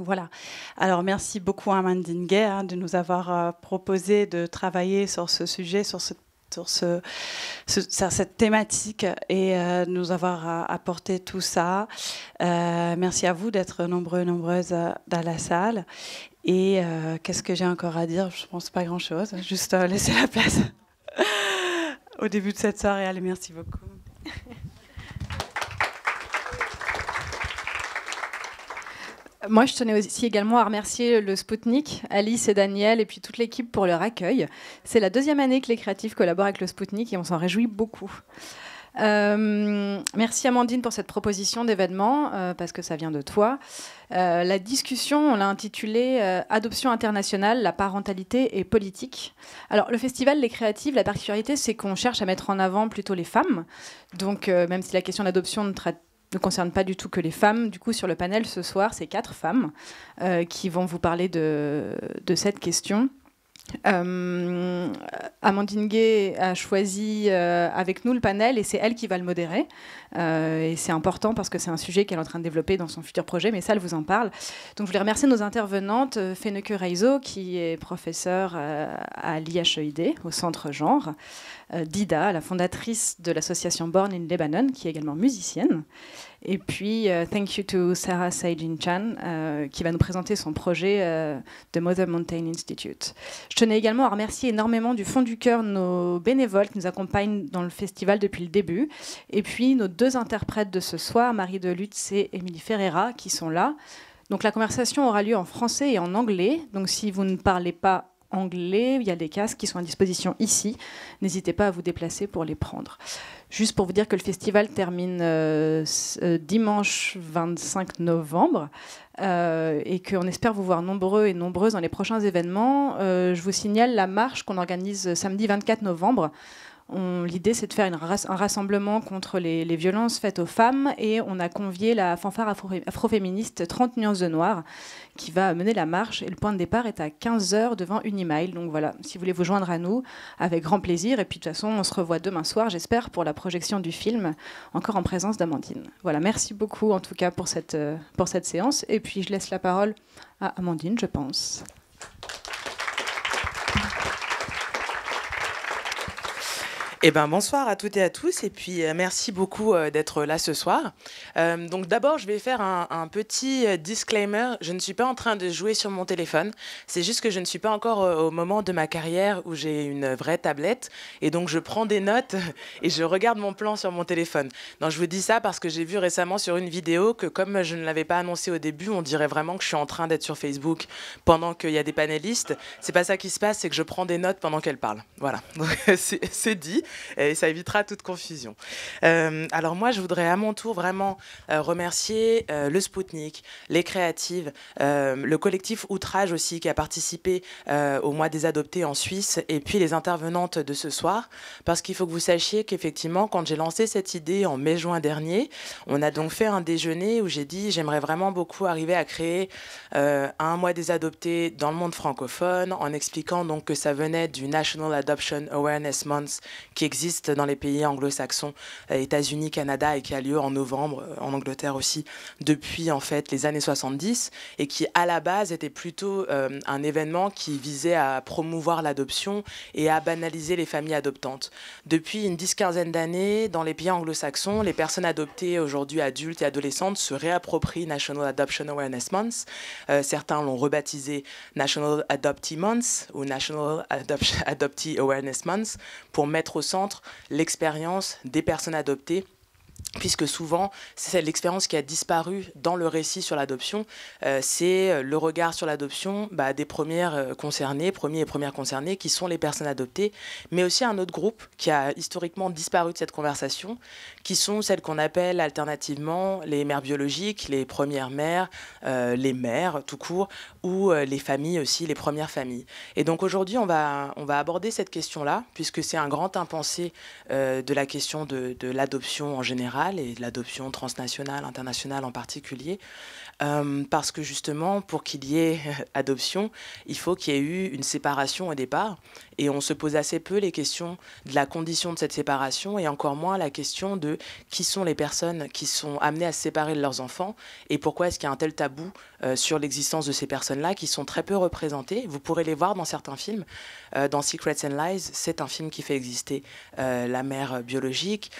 Voilà. Alors merci beaucoup à Amandine hein, de nous avoir euh, proposé de travailler sur ce sujet, sur, ce, sur, ce, cette thématique et euh, nous avoir euh, apporté tout ça. merci à vous d'être nombreux, nombreuses dans la salle. Et qu'est-ce que j'ai encore à dire? Je pense pas grand-chose. Juste laisser la place au début de cette soirée. Allez, merci beaucoup. Moi, je tenais aussi également à remercier le Spoutnik, Alice et Daniel, et puis toute l'équipe pour leur accueil. C'est la deuxième année que les créatifs collaborent avec le Spoutnik et on s'en réjouit beaucoup. Euh, merci Amandine pour cette proposition d'événement, euh, parce que ça vient de toi. Euh, la discussion, on l'a intitulée Adoption internationale, la parentalité et politique. Alors, le festival Les Créatives, la particularité, c'est qu'on cherche à mettre en avant plutôt les femmes. Donc, même si la question d'adoption ne traite ne concerne pas du tout que les femmes. Du coup, sur le panel ce soir, c'est quatre femmes euh, qui vont vous parler de, de cette question. Euh, Amandine Gay a choisi euh, avec nous le panel et c'est elle qui va le modérer. et c'est important parce que c'est un sujet qu'elle est en train de développer dans son futur projet, mais ça, elle vous en parle. Donc je voulais remercier nos intervenantes, Feneke Reizo, qui est professeure à l'IHEID, au centre genre, Dida, la fondatrice de l'association Born in Lebanon, qui est également musicienne, et puis, euh, thank you to Sarah Saijin Chan, euh, qui va nous présenter son projet euh, de Mother Mountain Institute. Je tenais également à remercier énormément du fond du cœur nos bénévoles qui nous accompagnent dans le festival depuis le début. Et puis, nos deux interprètes de ce soir, Marie Delutz et Émilie Ferreira, qui sont là. Donc, la conversation aura lieu en français et en anglais. Donc, si vous ne parlez pas anglais, il y a des casques qui sont à disposition ici. N'hésitez pas à vous déplacer pour les prendre. Juste pour vous dire que le festival termine euh, euh, dimanche 25 novembre euh, et qu'on espère vous voir nombreux et nombreuses dans les prochains événements. je vous signale la marche qu'on organise samedi 24 novembre L'idée, c'est de faire un rassemblement contre les, violences faites aux femmes et on a convié la fanfare afroféministe 30 nuances de noir qui va mener la marche. Et le point de départ est à 15h devant Unimail. Donc voilà, si vous voulez vous joindre à nous, avec grand plaisir. Et puis de toute façon, on se revoit demain soir, j'espère, pour la projection du film, encore en présence d'Amandine. Voilà, merci beaucoup en tout cas pour cette, euh, pour cette séance. Et puis je laisse la parole à Amandine, je pense. Eh ben, bonsoir à toutes et à tous et puis euh, merci beaucoup euh, d'être là ce soir. Euh, donc d'abord, je vais faire un, petit disclaimer. Je ne suis pas en train de jouer sur mon téléphone. C'est juste que je ne suis pas encore au moment de ma carrière où j'ai une vraie tablette et donc je prends des notes et je regarde mon plan sur mon téléphone. Donc je vous dis ça parce que j'ai vu récemment sur une vidéo que comme je ne l'avais pas annoncé au début, on dirait vraiment que je suis en train d'être sur Facebook pendant qu'il y a des panélistes. C'est pas ça qui se passe, c'est que je prends des notes pendant qu'elles parlent. Voilà, c'est dit et ça évitera toute confusion. Euh, alors moi, je voudrais à mon tour vraiment euh, remercier euh, le Spoutnik, les créatives, le collectif Outrage aussi qui a participé au mois des adoptés en Suisse et puis les intervenantes de ce soir parce qu'il faut que vous sachiez qu'effectivement, quand j'ai lancé cette idée en mai-juin dernier, on a donc fait un déjeuner où j'ai dit j'aimerais vraiment beaucoup arriver à créer un mois des adoptés dans le monde francophone en expliquant donc que ça venait du National Adoption Awareness Month qui existe dans les pays anglo-saxons, euh, États-Unis, Canada, et qui a lieu en novembre, euh, en Angleterre aussi, depuis en fait les années 70, et qui à la base était plutôt euh, un événement qui visait à promouvoir l'adoption et à banaliser les familles adoptantes. Depuis une dix-quinzaine d'années, dans les pays anglo-saxons, les personnes adoptées aujourd'hui adultes et adolescentes se réapproprient National Adoption Awareness Month. certains l'ont rebaptisé National Adoptee Month ou National Adoptee Awareness Month pour mettre au centre l'expérience des personnes adoptées puisque souvent, c'est l'expérience qui a disparu dans le récit sur l'adoption, euh, c'est le regard sur l'adoption bah, des premières euh, concernées, premiers et premières concernées, qui sont les personnes adoptées, mais aussi un autre groupe qui a historiquement disparu de cette conversation, qui sont celles qu'on appelle alternativement les mères biologiques, les premières mères, euh, les mères tout court, ou les familles aussi, les premières familles. Et donc aujourd'hui, on va, on va aborder cette question-là, puisque c'est un grand impensé de la question de, de l'adoption en général et de l'adoption transnationale, internationale en particulier, euh, parce que justement, pour qu'il y ait adoption, il faut qu'il y ait eu une séparation au départ. Et on se pose assez peu les questions de la condition de cette séparation et encore moins la question de qui sont les personnes qui sont amenées à se séparer de leurs enfants et pourquoi est-ce qu'il y a un tel tabou euh, sur l'existence de ces personnes-là qui sont très peu représentées. Vous pourrez les voir dans certains films. Euh, dans Secrets and Lies, c'est un film qui fait exister la mère biologique.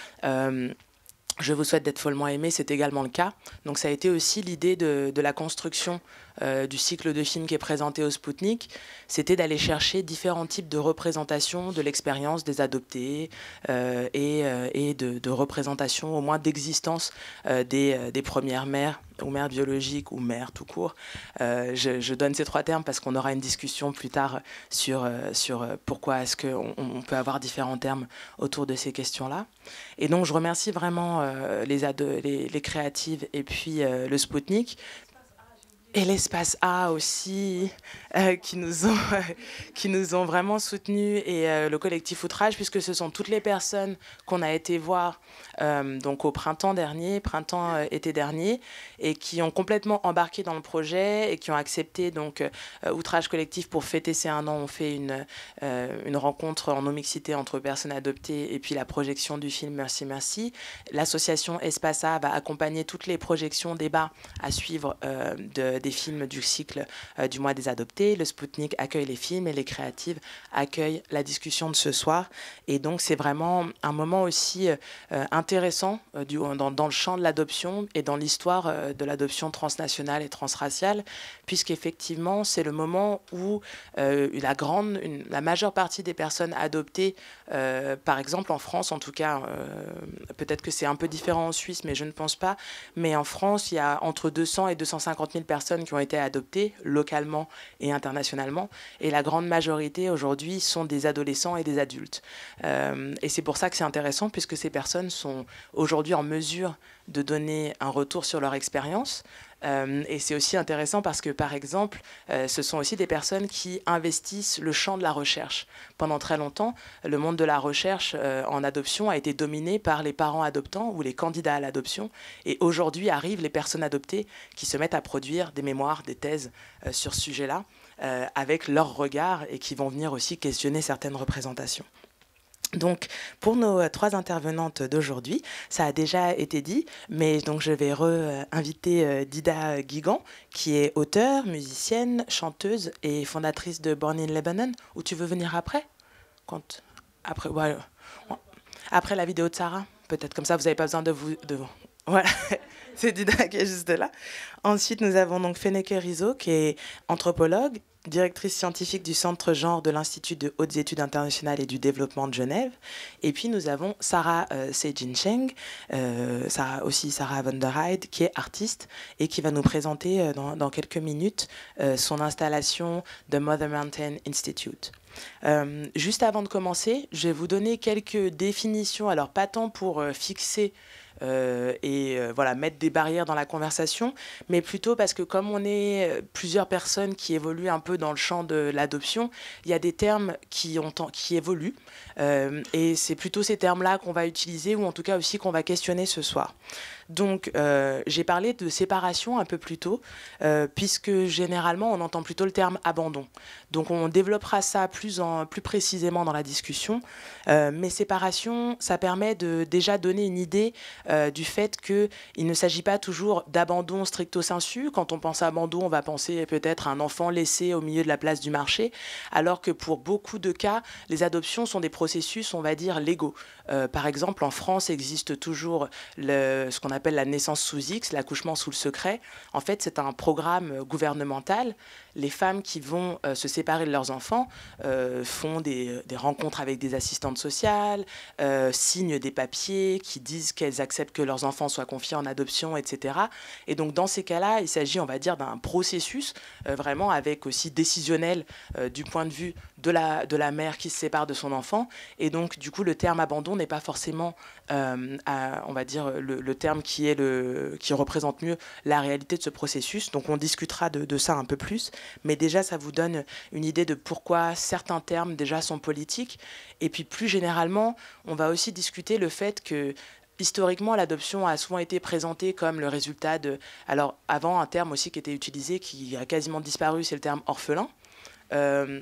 Je vous souhaite d'être follement aimé, c'est également le cas. Donc ça a été aussi l'idée de, la construction euh, du cycle de films qui est présenté au Spoutnik, c'était d'aller chercher différents types de représentations de l'expérience des adoptés euh, et, euh, de, de, représentation, au moins d'existence des, premières mères ou mères biologiques ou mères tout court. Je, donne ces trois termes parce qu'on aura une discussion plus tard sur, pourquoi est-ce qu'on on peut avoir différents termes autour de ces questions-là. Et donc je remercie vraiment les, créatives et puis le Spoutnik et l'espace A aussi, euh, qui, nous ont, qui nous ont vraiment soutenus, et euh, le collectif Outrage, puisque ce sont toutes les personnes qu'on a été voir donc au printemps dernier, printemps-été dernier, et qui ont complètement embarqué dans le projet et qui ont accepté donc Outrage Collectif pour fêter ces un an. On fait une, une rencontre en non-mixité entre personnes adoptées et puis la projection du film Merci Merci. L'association Espace va accompagner toutes les projections, débats à suivre de, des films du cycle du mois des adoptés. Le Spoutnik accueille les films et les créatives accueillent la discussion de ce soir. Et donc c'est vraiment un moment aussi intéressant intéressant euh, du, dans, le champ de l'adoption et dans l'histoire euh, de l'adoption transnationale et transraciale, puisqu'effectivement, c'est le moment où euh, la, grande, la majeure partie des personnes adoptées, par exemple en France en tout cas, peut-être que c'est un peu différent en Suisse, mais je ne pense pas, mais en France, il y a entre 200 et 250 000 personnes qui ont été adoptées localement et internationalement, et la grande majorité aujourd'hui sont des adolescents et des adultes. et c'est pour ça que c'est intéressant, puisque ces personnes sont aujourd'hui en mesure de donner un retour sur leur expérience. Euh, et c'est aussi intéressant parce que, par exemple, euh, ce sont aussi des personnes qui investissent le champ de la recherche. Pendant très longtemps, le monde de la recherche euh, en adoption a été dominé par les parents adoptants ou les candidats à l'adoption. Et aujourd'hui arrivent les personnes adoptées qui se mettent à produire des mémoires, des thèses sur ce sujet-là, avec leur regard et qui vont venir aussi questionner certaines représentations. Donc, pour nos euh, trois intervenantes d'aujourd'hui, ça a déjà été dit, mais donc je vais re-inviter euh, Dida Guigan, qui est auteure, musicienne, chanteuse et fondatrice de Born in Lebanon. Ou tu veux venir après? Quand après, après la vidéo de Sarah Peut-être comme ça, vous n'avez pas besoin de vous. De... Voilà, c'est Dida qui est juste là. Ensuite, nous avons donc Feneke Rizzo, qui est anthropologue directrice scientifique du Centre Genre de l'Institut de hautes études internationales et du développement de Genève. Et puis nous avons Sarah euh, Sejin Cheng, euh, Sarah, aussi Sarah von der Heide, qui est artiste et qui va nous présenter euh, dans, dans, quelques minutes euh, son installation The Mother Mountain Institute. Juste avant de commencer, je vais vous donner quelques définitions, alors pas tant pour fixer et euh, voilà, mettre des barrières dans la conversation, mais plutôt parce que comme on est euh, plusieurs personnes qui évoluent un peu dans le champ de l'adoption, il y a des termes qui, ont, qui évoluent. et c'est plutôt ces termes-là qu'on va utiliser, ou en tout cas aussi qu'on va questionner ce soir. Donc, euh, j'ai parlé de séparation un peu plus tôt, euh, puisque généralement, on entend plutôt le terme abandon. Donc, on développera ça plus, en, plus précisément dans la discussion. Euh, mais séparation, ça permet de déjà donner une idée du fait qu'il ne s'agit pas toujours d'abandon stricto sensu. Quand on pense à abandon, on va penser peut-être à un enfant laissé au milieu de la place du marché, alors que pour beaucoup de cas, les adoptions sont des processus, on va dire, légaux. Par exemple, en France existe toujours ce qu'on appelle la naissance sous X, l'accouchement sous le secret. En fait, c'est un programme gouvernemental. Les femmes qui vont euh, se séparer de leurs enfants euh, font des, rencontres avec des assistantes sociales, euh, signent des papiers qui disent qu'elles acceptent que leurs enfants soient confiés en adoption, etc. Et donc, dans ces cas-là, il s'agit, on va dire, d'un processus vraiment avec aussi décisionnel du point de vue de la, de la mère qui se sépare de son enfant. Et donc, du coup, le terme abandon n'est pas forcément, on va dire, le, terme qui, est le, qui représente mieux la réalité de ce processus. Donc, on discutera de, ça un peu plus. Mais déjà, ça vous donne une idée de pourquoi certains termes déjà sont politiques. Et puis, plus généralement, on va aussi discuter le fait que historiquement, l'adoption a souvent été présentée comme le résultat de... Alors, avant, un terme aussi qui était utilisé, qui a quasiment disparu, c'est le terme orphelin. Euh,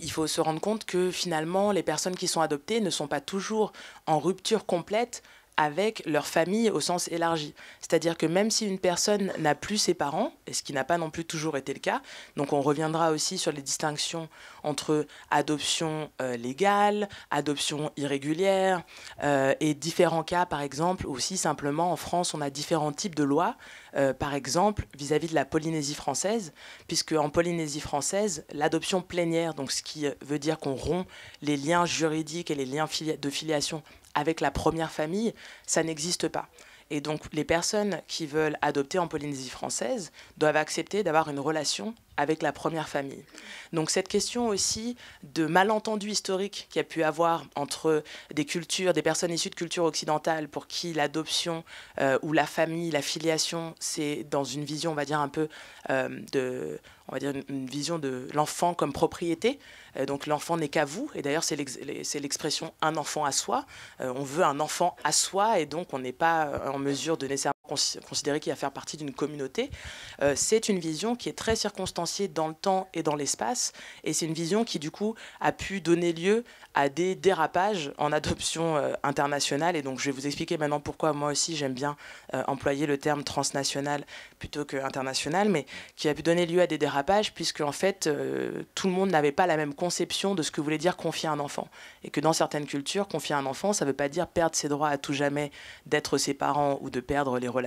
il faut se rendre compte que finalement, les personnes qui sont adoptées ne sont pas toujours en rupture complète avec leur famille au sens élargi. C'est-à-dire que même si une personne n'a plus ses parents, et ce qui n'a pas non plus toujours été le cas, donc on reviendra aussi sur les distinctions entre adoption euh, légale, adoption irrégulière, euh, et différents cas, par exemple, aussi simplement en France, on a différents types de lois, euh, par exemple, vis-à-vis -vis de la Polynésie française, puisque en Polynésie française, l'adoption plénière, donc ce qui veut dire qu'on rompt les liens juridiques et les liens de filiation avec la première famille, ça n'existe pas. Et donc les personnes qui veulent adopter en Polynésie française doivent accepter d'avoir une relation avec la première famille. Donc cette question aussi de malentendu historique qu'il y a pu avoir entre des cultures, des personnes issues de cultures occidentales pour qui l'adoption euh, ou la famille, la filiation, c'est dans une vision, on va dire, un peu euh, de on va dire une, vision de l'enfant comme propriété. Euh, donc l'enfant n'est qu'à vous, et d'ailleurs c'est l'expression un enfant à soi. on veut un enfant à soi, et donc on n'est pas en mesure de nécessairement considérer qu'il va faire partie d'une communauté. c'est une vision qui est très circonstanciée dans le temps et dans l'espace. Et c'est une vision qui, du coup, a pu donner lieu à des dérapages en adoption euh, internationale. Et donc, je vais vous expliquer maintenant pourquoi moi aussi j'aime bien euh, employer le terme transnational plutôt que international, mais qui a pu donner lieu à des dérapages, puisque en fait, euh, tout le monde n'avait pas la même conception de ce que voulait dire confier un enfant. Et que dans certaines cultures, confier un enfant, ça ne veut pas dire perdre ses droits à tout jamais d'être ses parents ou de perdre les relations.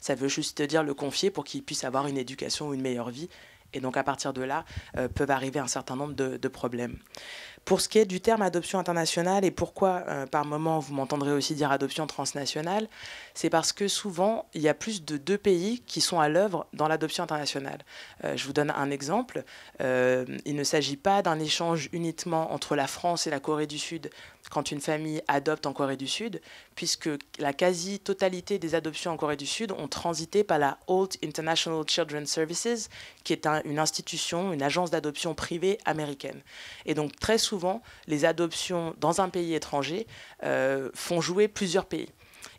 Ça veut juste dire le confier pour qu'il puisse avoir une éducation ou une meilleure vie et donc à partir de là, euh, peuvent arriver un certain nombre de, problèmes. Pour ce qui est du terme adoption internationale et pourquoi euh, par moment vous m'entendrez aussi dire adoption transnationale, c'est parce que souvent il y a plus de deux pays qui sont à l'œuvre dans l'adoption internationale. Euh, je vous donne un exemple. il ne s'agit pas d'un échange uniquement entre la France et la Corée du Sud quand une famille adopte en Corée du Sud, puisque la quasi-totalité des adoptions en Corée du Sud ont transité par la Old International Children's Services, qui est une institution, une agence d'adoption privée américaine. Et donc très souvent, les adoptions dans un pays étranger euh, font jouer plusieurs pays.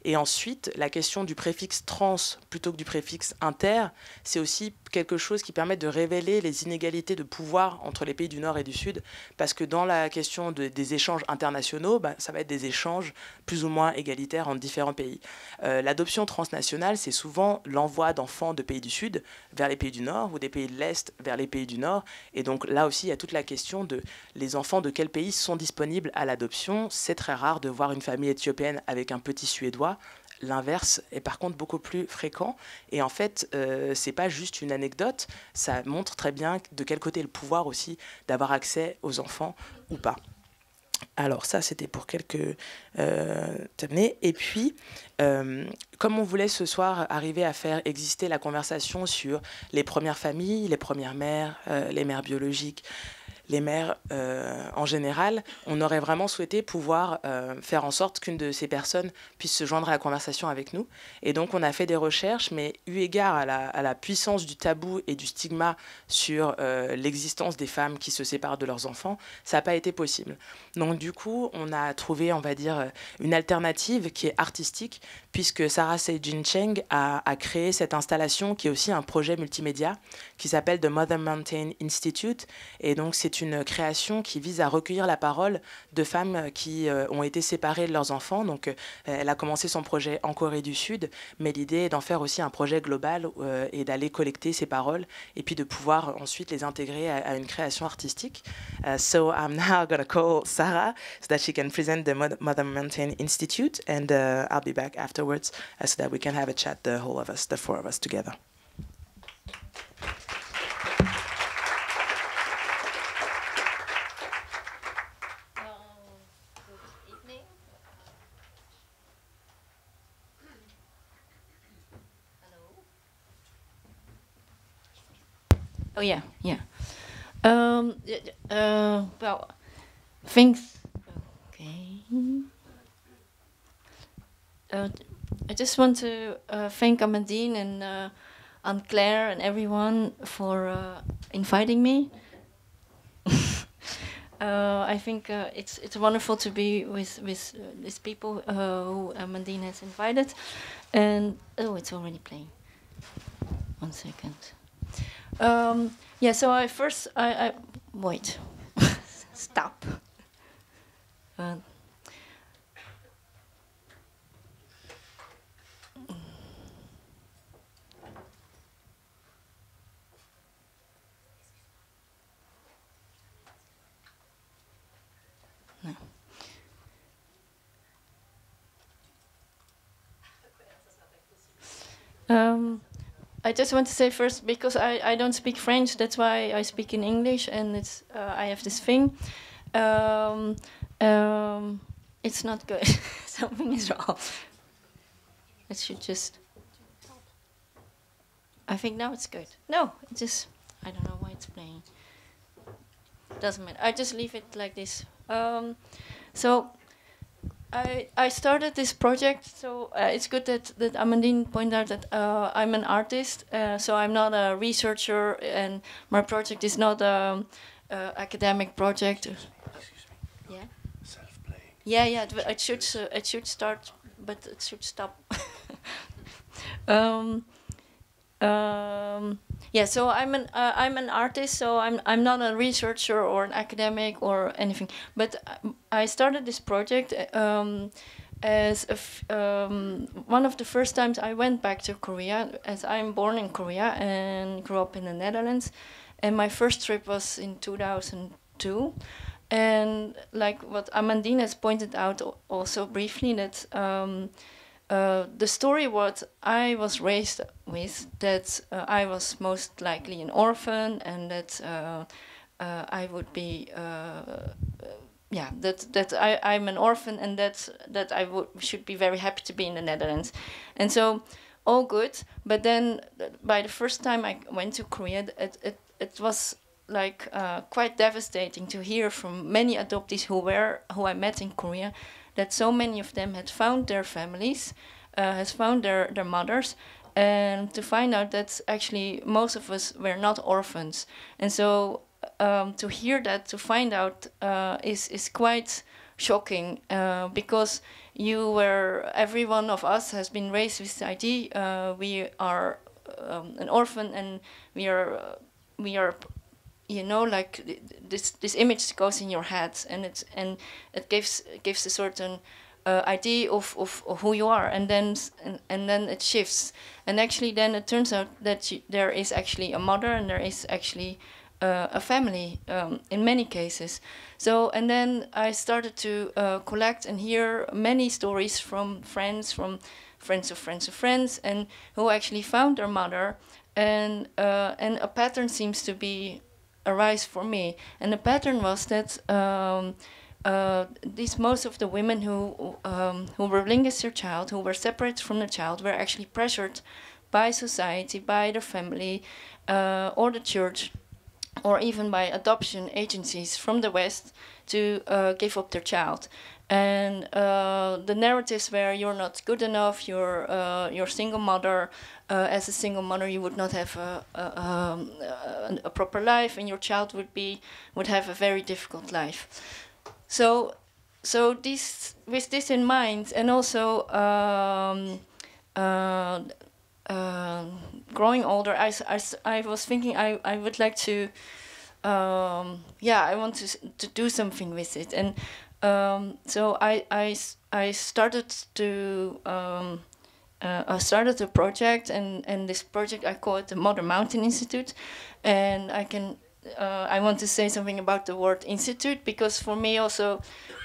Et ensuite, la question du préfixe trans plutôt que du préfixe inter, c'est aussi quelque chose qui permet de révéler les inégalités de pouvoir entre les pays du Nord et du Sud, parce que dans la question des échanges internationaux, bah, ça va être des échanges plus ou moins égalitaires entre différents pays. Euh, l'adoption transnationale, c'est souvent l'envoi d'enfants de pays du Sud vers les pays du Nord ou des pays de l'Est vers les pays du Nord. Et donc là aussi, il y a toute la question de les enfants de quel pays sont disponibles à l'adoption. C'est très rare de voir une famille éthiopienne avec un petit Suédois. L'inverse est par contre beaucoup plus fréquent. Et en fait, euh, c'est pas juste une anecdote, ça montre très bien de quel côté le pouvoir aussi d'avoir accès aux enfants ou pas. Alors ça, c'était pour quelques euh, Et puis, euh, comme on voulait ce soir arriver à faire exister la conversation sur les premières familles, les premières mères, euh, les mères biologiques, les mères euh, en général, on aurait vraiment souhaité pouvoir euh, faire en sorte qu'une de ces personnes puisse se joindre à la conversation avec nous. Et donc on a fait des recherches, mais eu égard à la, puissance du tabou et du stigma sur euh, l'existence des femmes qui se séparent de leurs enfants, ça n'a pas été possible. Donc du coup, on a trouvé, on va dire, une alternative qui est artistique, puisque Sarah Seijin Cheng a, a créé cette installation qui est aussi un projet multimédia qui s'appelle The Mother Mountain Institute. Et donc c'est une création qui vise à recueillir la parole de femmes qui euh, ont été séparées de leurs enfants. Donc, euh, elle a commencé son projet en Corée du Sud, mais l'idée est d'en faire aussi un projet global euh, et d'aller collecter ces paroles et puis de pouvoir ensuite les intégrer à, une création artistique. so I'm now going to call Sarah so that she can present the Mother Mountain Institute, and uh, I'll be back afterwards uh, so that we can have a chat, the whole of us, the four of us together. Oh yeah, yeah. Um, uh, well, thanks. Okay. Uh, I just want to uh, thank Amandine and uh, Aunt Claire and everyone for uh, inviting me. uh, I think uh, it's it's wonderful to be with with uh, these people uh, who Amandine has invited, and oh, it's already playing. One second. Um, yeah, so I first I, I wait, stop. Uh, Um, I just want to say first because I, I don't speak French. That's why I speak in English, and it's uh, I have this thing. Um, um, it's not good. Something is wrong. It should just. I think now it's good. No, it just I don't know why it's playing. Doesn't matter. I just leave it like this. Um, so I, I started this project, so uh, it's good that, that Amandine pointed out that uh, I'm an artist, uh, so I'm not a researcher, and my project is not an um, academic project. Yeah. Self-playing. Yeah, yeah. It should uh, it should start, but it should stop. um, um, yeah, so I'm an uh, I'm an artist, so I'm I'm not a researcher or an academic or anything. But I started this project um, as um, one of the first times I went back to Korea, as I'm born in Korea and grew up in the Netherlands, and my first trip was in 2002. And like what Amandine has pointed out also briefly, that um, uh, the story what I was raised with that uh, I was most likely an orphan and that uh, uh I would be uh, yeah that that I I'm an orphan and that that I would should be very happy to be in the Netherlands. And so all good but then by the first time I went to Korea it it, it was like quite devastating to hear from many adoptees who were who I met in Korea that so many of them had found their families, uh, has found their, their mothers, and to find out that actually most of us were not orphans. And so um, to hear that, to find out, uh, is, is quite shocking uh, because you were, every one of us has been raised with the idea uh, we are um, an orphan and we are, we are you know like this this image goes in your head and it's and it gives gives a certain uh, idea of, of, of, who you are and then and, and then it shifts. And actually then it turns out that you, there is actually a mother and there is actually uh, a family um, in many cases. So and then i started to uh, collect and hear many stories from friends from friends of friends of friends and who actually found their mother. And uh, and a pattern seems to be arise for me. And the pattern was that um, uh, these most of the women who um, who were relinquished their child, who were separated from the child, were actually pressured by society, by their family, uh, or the church, or even by adoption agencies from the West to uh, give up their child and uh, the narratives where you're not good enough, you're uh, you're single mother. Uh, as a single mother, you would not have a, a, um, a, proper life, and your child would be would have a very difficult life. So, so this with this in mind, and also. Um, uh, uh, growing older, I, I, I was thinking I, I would like to, um, yeah, I want to, to do something with it. And um, so I, I, I started to um, uh, I started a project and, and this project I call it the Mother Mountain Institute. And I can uh, I want to say something about the word institute because for me also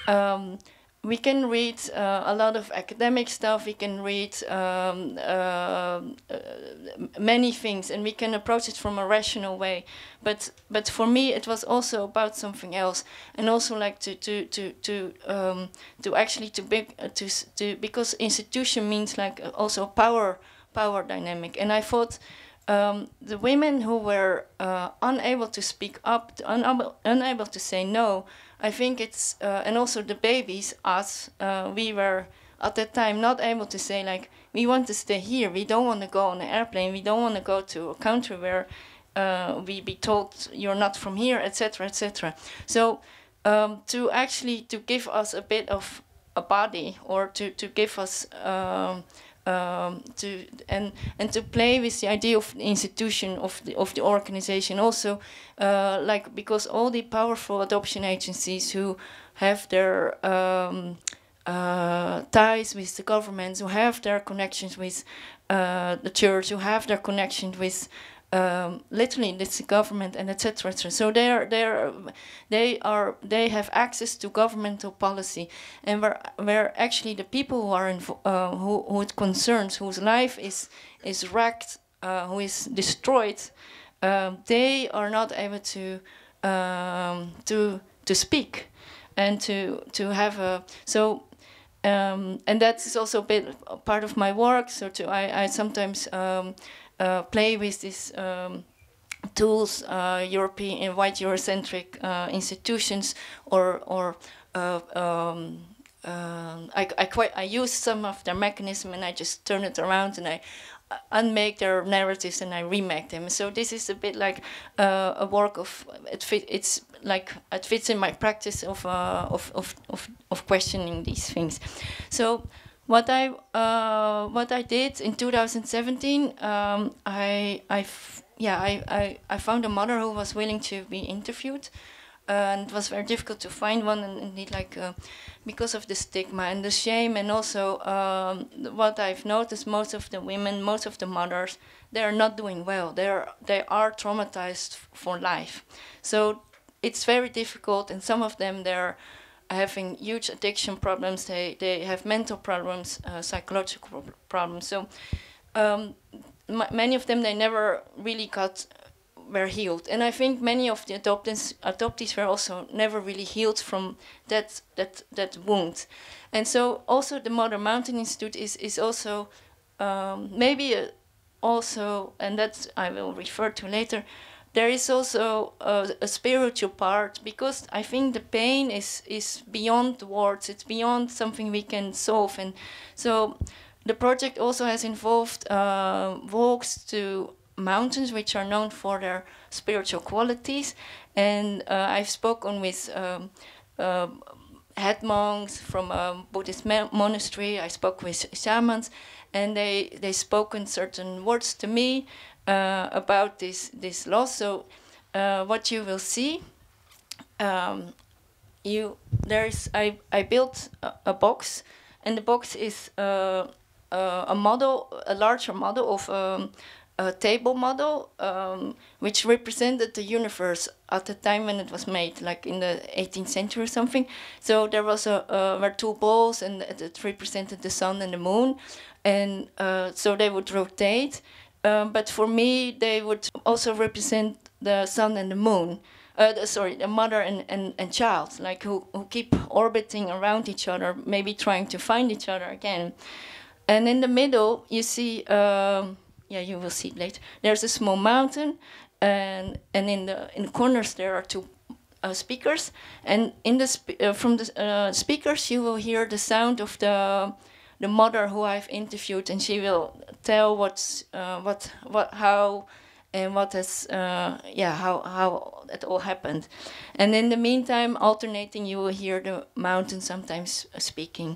um, we can read uh, a lot of academic stuff. We can read um, uh, uh, many things, and we can approach it from a rational way. But but for me, it was also about something else, and also like to to to to um, to actually to be uh, to to because institution means like also power power dynamic, and I thought. Um, the women who were uh, unable to speak up, unable, unable to say no, I think it's uh, and also the babies, us, uh, we were at that time not able to say like we want to stay here. We don't want to go on an airplane. We don't want to go to a country where uh, we be told you're not from here, etc., etc. So um, to actually to give us a bit of a body or to, to give us um, um, to and and to play with the idea of the institution of the of the organization also uh, like because all the powerful adoption agencies who have their um, uh, ties with the governments who have their connections with uh, the church who have their connections with um, literally it's the government and etc etc so they are they are they are they have access to governmental policy and where where actually the people who are uh, who, who it concerns whose life is is wrecked uh, who is destroyed um, they are not able to um, to to speak and to to have a so um, and that is also a bit part of my work. So to I, I sometimes um, play with these um, tools, uh, European white Eurocentric uh, institutions, or or um, I, I quite I use some of their mechanism and I just turn it around and I unmake their narratives and I remake them. So this is a bit like uh, a work of it. Fit, it's like it fits in my practice of, uh, of, of, of of questioning these things. So what I uh, what I did in 2017, um, I I yeah I, I I found a mother who was willing to be interviewed, and it was very difficult to find one, and indeed like uh, because of the stigma and the shame, and also um, what I've noticed, most of the women, most of the mothers, they are not doing well. They are they are traumatized for life, so it's very difficult, and some of them they're having huge addiction problems. They they have mental problems, uh, psychological problems. So um, many of them they never really got were healed, and I think many of the adoptees adoptees were also never really healed from that that that wound. And so also the Mother Mountain Institute is is also um, maybe a, also, and that I will refer to later there is also a, a, spiritual part because I think the pain is is beyond words. It's beyond something we can solve, and so the project also has involved uh, walks to mountains, which are known for their spiritual qualities, and uh, I've spoken with. Um, uh, head monks from a Buddhist monastery. I spoke with shamans, and they they spoken certain words to me uh, about this this loss. So uh, what you will see, um, you there's I I built a, a, box, and the box is uh, uh a model, a larger model of. Um, a table model um, which represented the universe at the time when it was made, like in the 18th century or something. So there was a uh, were two balls, and it represented the sun and the moon, and uh, so they would rotate, um, but for me, they would also represent the sun and the moon. Uh, the, sorry, the mother and, and, and child, like who, who keep orbiting around each other, maybe trying to find each other again. And in the middle, you see, um, yeah, you will see it later. There's a small mountain, and and in the in the corners there are two uh, speakers, and in the uh, from the uh, speakers you will hear the sound of the the mother who I've interviewed, and she will tell what's uh, what what how and what has uh, yeah how how it all happened, and in the meantime, alternating, you will hear the mountain sometimes speaking.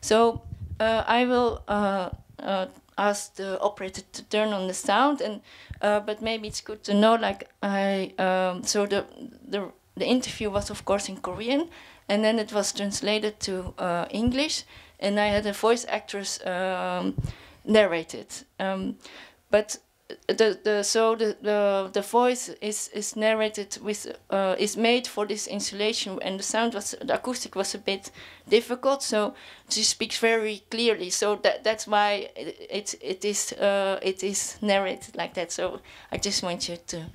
So uh, I will uh, uh, ask the operator to turn on the sound, and uh, but maybe it's good to know like I um, so the the the interview was of course in Korean, and then it was translated to English and I had a voice actress um, narrate it. Um, but the, the so the, the the voice is is narrated with uh, is made for this installation and the sound was the acoustic was a bit difficult so she speaks very clearly. So that that's why it it, it is uh, it is narrated like that. So I just want you to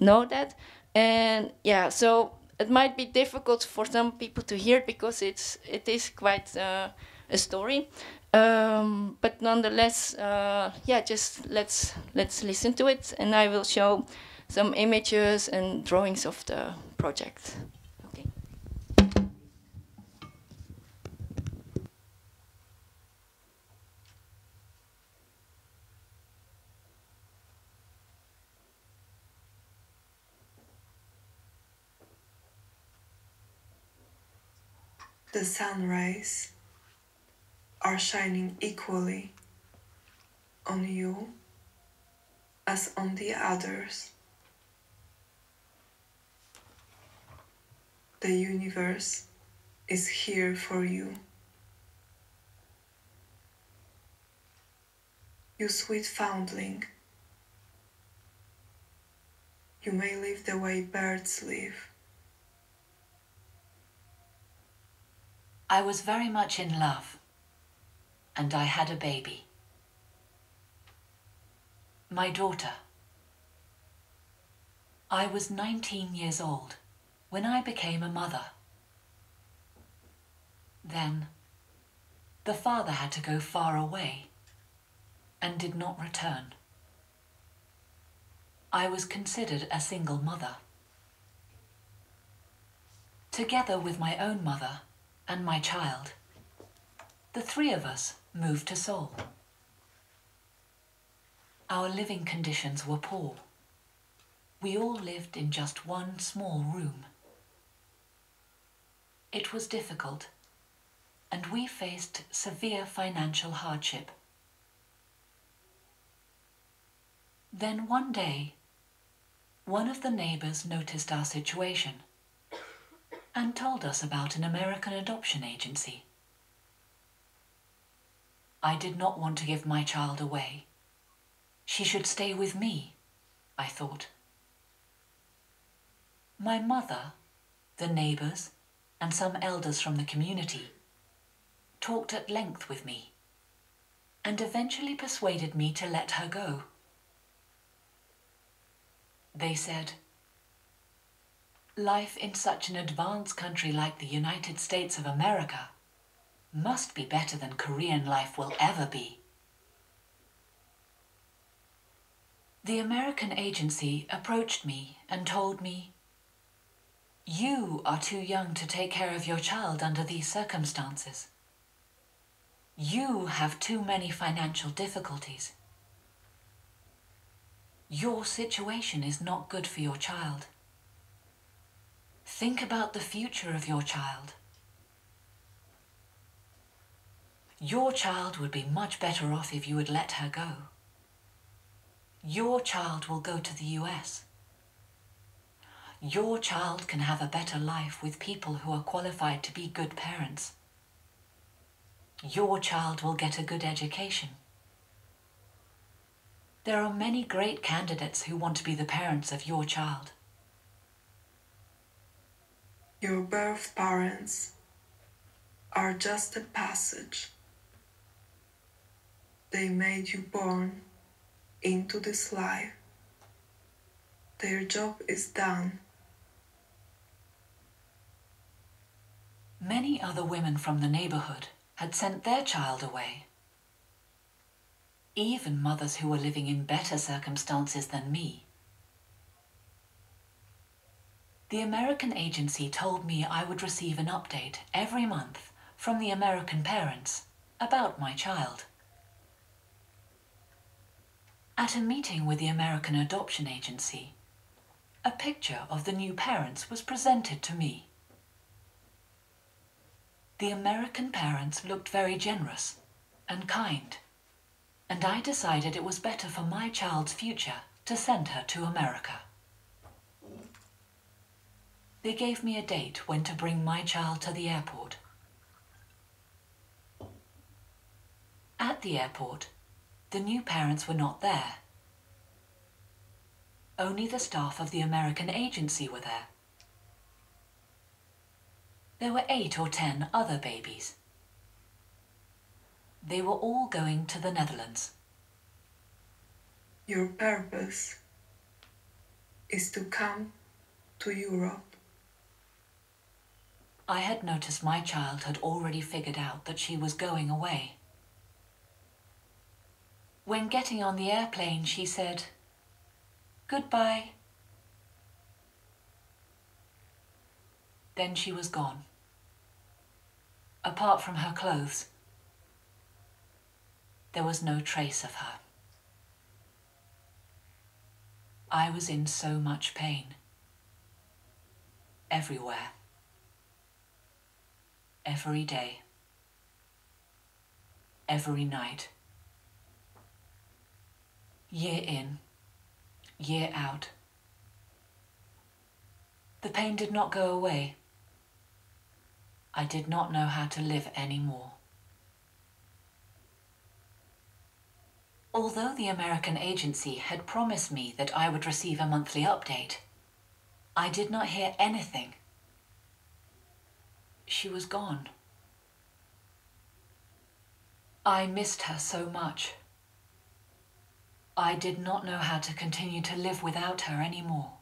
know that. And yeah so it might be difficult for some people to hear because it's it is quite uh, a story. Um, but nonetheless, uh, yeah, just let's let's listen to it, and I will show some images and drawings of the project. The sun rays are shining equally on you as on the others. The universe is here for you. You sweet foundling, you may live the way birds live. I was very much in love, and I had a baby. My daughter. I was 19 years old when I became a mother. Then, the father had to go far away and did not return. I was considered a single mother. Together with my own mother and my child, the three of us moved to Seoul. Our living conditions were poor. We all lived in just one small room. It was difficult, and we faced severe financial hardship. Then one day, one of the neighbors noticed our situation and told us about an American adoption agency. I did not want to give my child away. She should stay with me, I thought. My mother, the neighbors, and some elders from the community talked at length with me and eventually persuaded me to let her go. They said, Life in such an advanced country like the United States of America must be better than Korean life will ever be. The American agency approached me and told me, You are too young to take care of your child under these circumstances. You have too many financial difficulties. Your situation is not good for your child. Think about the future of your child. Your child would be much better off if you would let her go. Your child will go to the US. Your child can have a better life with people who are qualified to be good parents. Your child will get a good education. There are many great candidates who want to be the parents of your child. Your birth parents are just a passage. They made you born into this life. Their job is done. Many other women from the neighborhood had sent their child away. Even mothers who were living in better circumstances than me. The American agency told me I would receive an update every month from the American parents about my child. At a meeting with the American Adoption Agency, a picture of the new parents was presented to me. The American parents looked very generous and kind, and I decided it was better for my child's future to send her to America. They gave me a date when to bring my child to the airport. At the airport, the new parents were not there. Only the staff of the American agency were there. There were eight or ten other babies. They were all going to the Netherlands. Your purpose is to come to Europe. I had noticed my child had already figured out that she was going away. When getting on the airplane, she said, Goodbye. Then she was gone. Apart from her clothes, there was no trace of her. I was in so much pain. Everywhere. every day, every night. Year in, year out. The pain did not go away. I did not know how to live anymore. Although the American agency had promised me that I would receive a monthly update, I did not hear anything. She was gone. I missed her so much. I did not know how to continue to live without her anymore.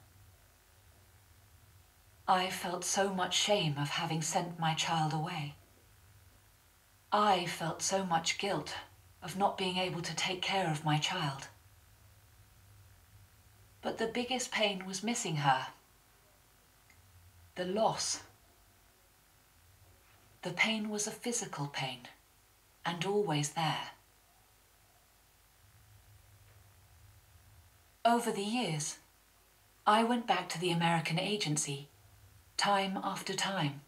I felt so much shame of having sent my child away. I felt so much guilt of not being able to take care of my child. But the biggest pain was missing her. The loss. The pain was a physical pain and always there. Over the years, I went back to the American agency time after time,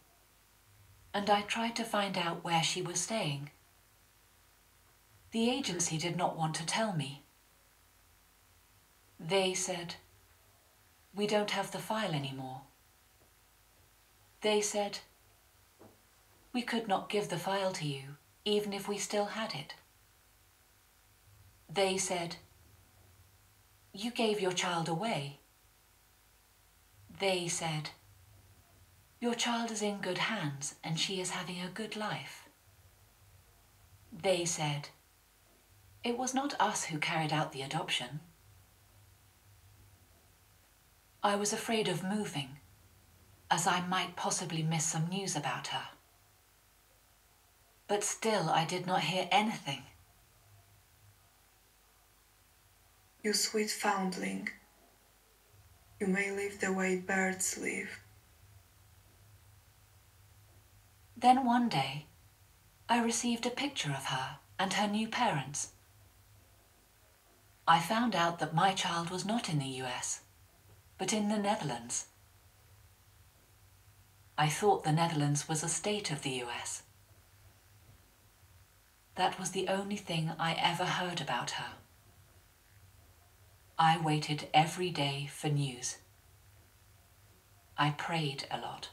and I tried to find out where she was staying. The agency did not want to tell me. They said, We don't have the file anymore. They said, We could not give the file to you even if we still had it. They said, You gave your child away. They said, Your child is in good hands and she is having a good life. They said, It was not us who carried out the adoption. I was afraid of moving, as I might possibly miss some news about her. But still I did not hear anything. You sweet foundling, you may live the way birds live. Then one day, I received a picture of her and her new parents. I found out that my child was not in the US, but in the Netherlands. I thought the Netherlands was a state of the US. That was the only thing I ever heard about her. I waited every day for news. I prayed a lot.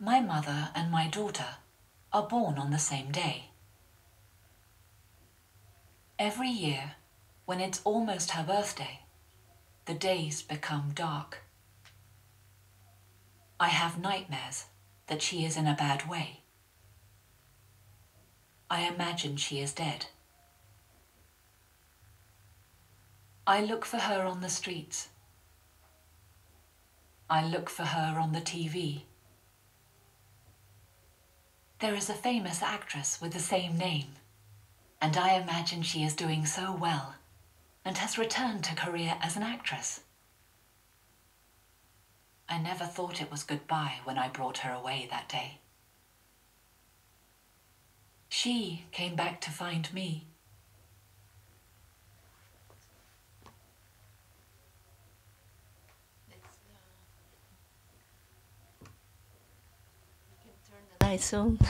My mother and my daughter are born on the same day. Every year, when it's almost her birthday, the days become dark. I have nightmares that she is in a bad way. I imagine she is dead. I look for her on the streets. I look for her on the TV. There is a famous actress with the same name, and I imagine she is doing so well and has returned to Korea as an actress. I never thought it was goodbye when I brought her away that day. She came back to find me. Lights on.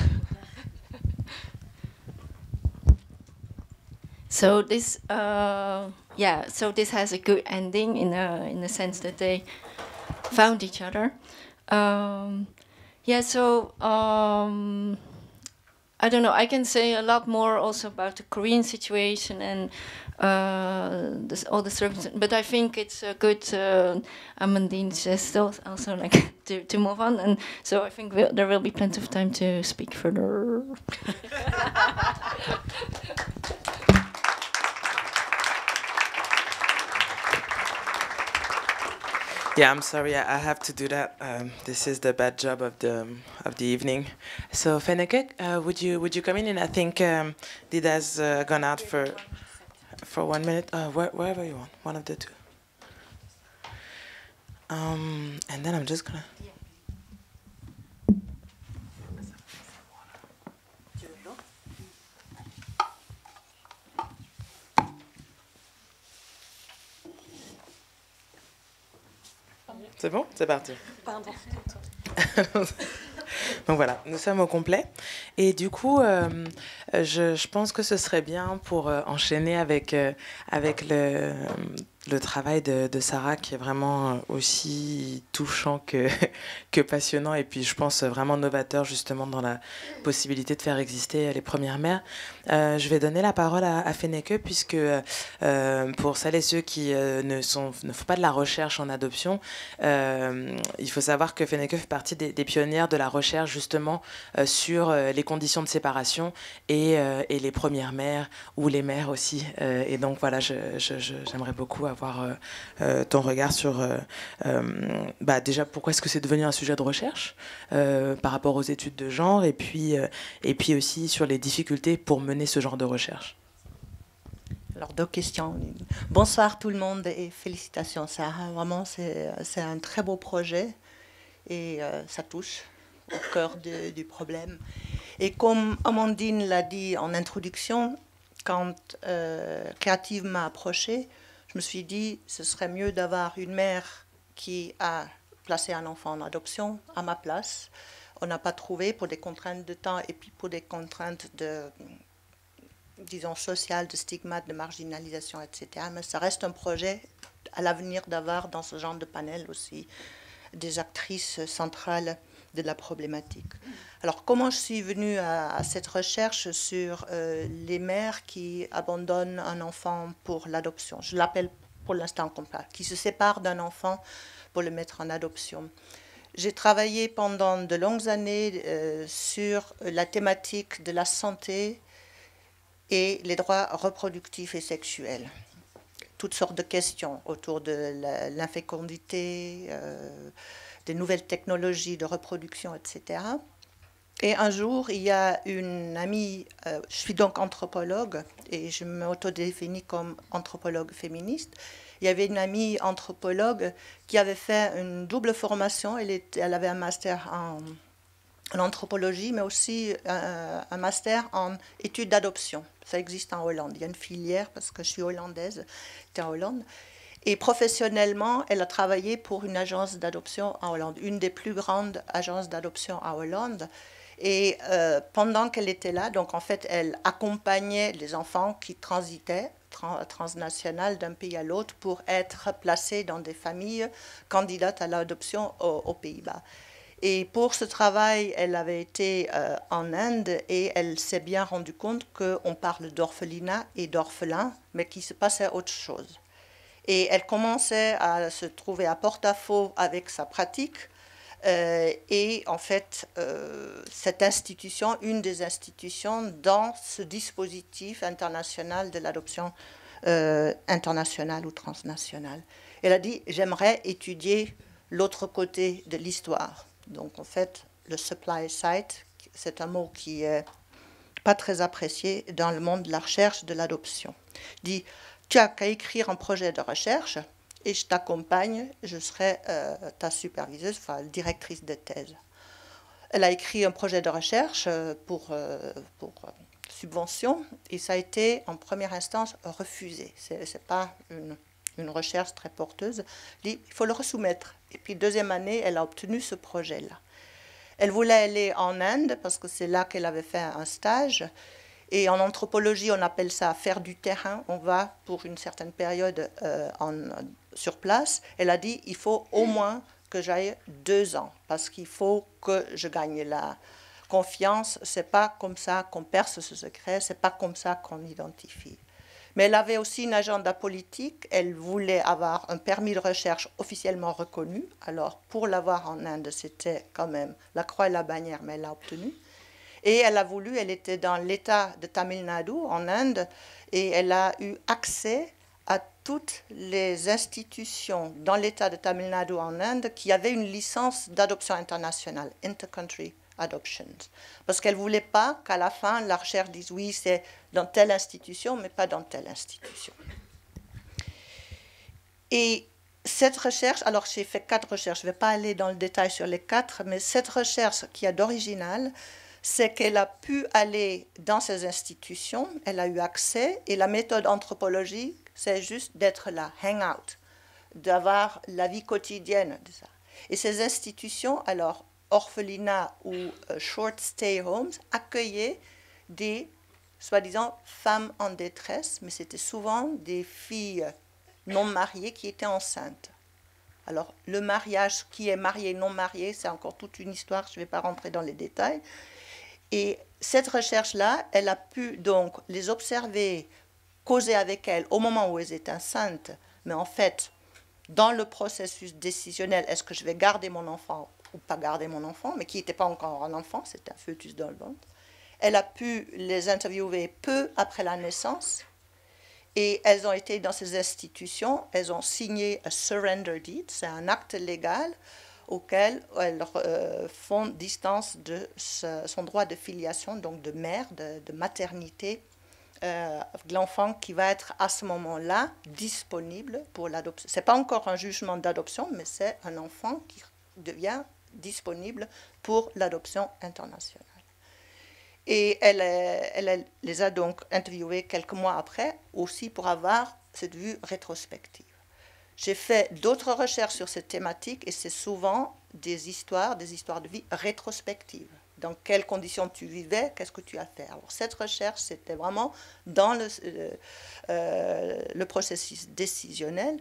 so this, uh, yeah, so this has a good ending in a in the sense that they found each other. Um, yeah, so um, I don't know. I can say a lot more also about the Korean situation and uh, this, all the circumstances, but I think it's a good. Uh, Amandine says also like to, to move on, and so I think we'll, there will be plenty of time to speak further. Yeah, I'm sorry. I have to do that. Um, this is the bad job of the of the evening. So Fenneke, uh, would you would you come in? And I think um, Dida's uh, gone out for for one minute. Uh, where, wherever you want, one of the two. Um, and then I'm just gonna. C'est bon C'est parti. Pardon. Donc voilà, nous sommes au complet. Et du coup, euh, je, pense que ce serait bien pour euh, enchaîner avec, euh, avec le, le travail de, de, Sarah qui est vraiment aussi touchant que, que passionnant et puis je pense vraiment novateur justement dans la possibilité de faire exister les premières mères. Euh, je vais donner la parole à, à Feneke puisque euh, pour celles et ceux qui euh, ne, sont, ne font pas de la recherche en adoption, euh, il faut savoir que Feneke fait partie des, pionnières de la recherche justement euh, sur euh, les conditions de séparation et, et, les premières mères ou les mères aussi. et donc voilà, j'aimerais je, je, beaucoup avoir euh, euh, ton regard sur euh, bah, déjà pourquoi est-ce que c'est devenu un sujet de recherche par rapport aux études de genre et puis, et puis aussi sur les difficultés pour mener ce genre de recherche. Alors, deux questions. Bonsoir tout le monde et félicitations Sarah. Vraiment, c'est un très beau projet et ça touche au cœur du problème. Et comme Amandine l'a dit en introduction, quand euh, Créative m'a approché, je me suis dit ce serait mieux d'avoir une mère qui a placé un enfant en adoption à ma place. On n'a pas trouvé pour des contraintes de temps et puis pour des contraintes de, disons, sociales, de stigmate, de marginalisation, etc. Mais ça reste un projet à l'avenir d'avoir dans ce genre de panel aussi des actrices centrales de la problématique. Alors, comment je suis venue à, cette recherche sur euh, les mères qui abandonnent un enfant pour l'adoption? Je l'appelle pour l'instant comme ça, qui se séparent d'un enfant pour le mettre en adoption. J'ai travaillé pendant de longues années euh, sur la thématique de la santé et les droits reproductifs et sexuels. Toutes sortes de questions autour de l'infécondité, euh, des nouvelles technologies de reproduction, etc. Et un jour, il y a une amie, euh, je suis donc anthropologue et je m'autodéfinis comme anthropologue féministe. Il y avait une amie anthropologue qui avait fait une double formation. Elle, avait un master en, anthropologie, mais aussi un, un master en études d'adoption. Ça existe en Hollande. Il y a une filière, parce que je suis hollandaise, j'étais en Hollande. Et professionnellement, elle a travaillé pour une agence d'adoption en Hollande, une des plus grandes agences d'adoption en Hollande. Et euh, pendant qu'elle était là, donc en fait, elle accompagnait les enfants qui transitaient trans transnationales d'un pays à l'autre pour être placés dans des familles candidates à l'adoption aux, aux Pays-Bas. Et pour ce travail, elle avait été euh, en Inde et elle s'est bien rendue compte qu'on parle d'orphelinat et d'orphelin, mais qu'il se passait autre chose. Et elle commençait à se trouver à porte-à-faux avec sa pratique. Euh, et en fait, euh, cette institution, une des institutions dans ce dispositif international de l'adoption euh, internationale ou transnationale. Elle a dit, j'aimerais étudier l'autre côté de l'histoire. Donc en fait, le supply side, c'est un mot qui est pas très apprécié dans le monde de la recherche de l'adoption. Dit, tu as qu'à écrire un projet de recherche et je t'accompagne, je serai euh, ta superviseuse, enfin directrice de thèse. Elle a écrit un projet de recherche euh, pour, euh, pour subvention et ça a été en première instance refusé. Ce n'est pas une, une, recherche très porteuse. Il faut le resoumettre. Et puis deuxième année, elle a obtenu ce projet-là. Elle voulait aller en Inde parce que c'est là qu'elle avait fait un stage. Et en anthropologie, on appelle ça faire du terrain. On va pour une certaine période euh, sur place. Elle a dit il faut au moins que j'aille deux ans parce qu'il faut que je gagne la confiance. C'est pas comme ça qu'on perce ce secret. C'est pas comme ça qu'on identifie. Mais elle avait aussi une agenda politique. Elle voulait avoir un permis de recherche officiellement reconnu. Alors, pour l'avoir en Inde, c'était quand même la croix et la bannière, mais elle l'a obtenu. Et elle a voulu, elle était dans l'État de Tamil Nadu, en Inde, et elle a eu accès à toutes les institutions dans l'État de Tamil Nadu, en Inde, qui avaient une licence d'adoption internationale, Intercountry Adoptions. Parce qu'elle ne voulait pas qu'à la fin, la recherche dise oui, c'est dans telle institution, mais pas dans telle institution. Et cette recherche, alors j'ai fait quatre recherches, je ne vais pas aller dans le détail sur les quatre, mais cette recherche qui a d'original, c'est qu'elle a pu aller dans ces institutions, elle a eu accès, et la méthode anthropologique, c'est juste d'être là, hang out, d'avoir la vie quotidienne de ça. Et ces institutions, alors, orphelinats ou euh, short stay homes accueillaient des soi-disant femmes en détresse, mais c'était souvent des filles non mariées qui étaient enceintes. Alors le mariage, qui est marié, non marié, c'est encore toute une histoire, je ne vais pas rentrer dans les détails. Et cette recherche-là, elle a pu donc les observer, causer avec elles au moment où elles étaient enceintes, mais en fait, dans le processus décisionnel, est-ce que je vais garder mon enfant ou pas garder mon enfant, mais qui n'était pas encore un enfant, c'était un fœtus dans le ventre. Elle a pu les interviewer peu après la naissance et elles ont été dans ces institutions, elles ont signé un surrender deed, c'est un acte légal auquel elles euh, font distance de son droit de filiation, donc de mère, de, maternité, euh, l'enfant qui va être à ce moment-là disponible pour l'adoption. Ce n'est pas encore un jugement d'adoption, mais c'est un enfant qui devient disponible pour l'adoption internationale. Et elle, elle, les a donc interviewés quelques mois après, aussi pour avoir cette vue rétrospective. J'ai fait d'autres recherches sur cette thématique et c'est souvent des histoires, des histoires de vie rétrospectives. Dans quelles conditions tu vivais, qu'est-ce que tu as fait? Alors cette recherche, c'était vraiment dans le, euh, euh, processus décisionnel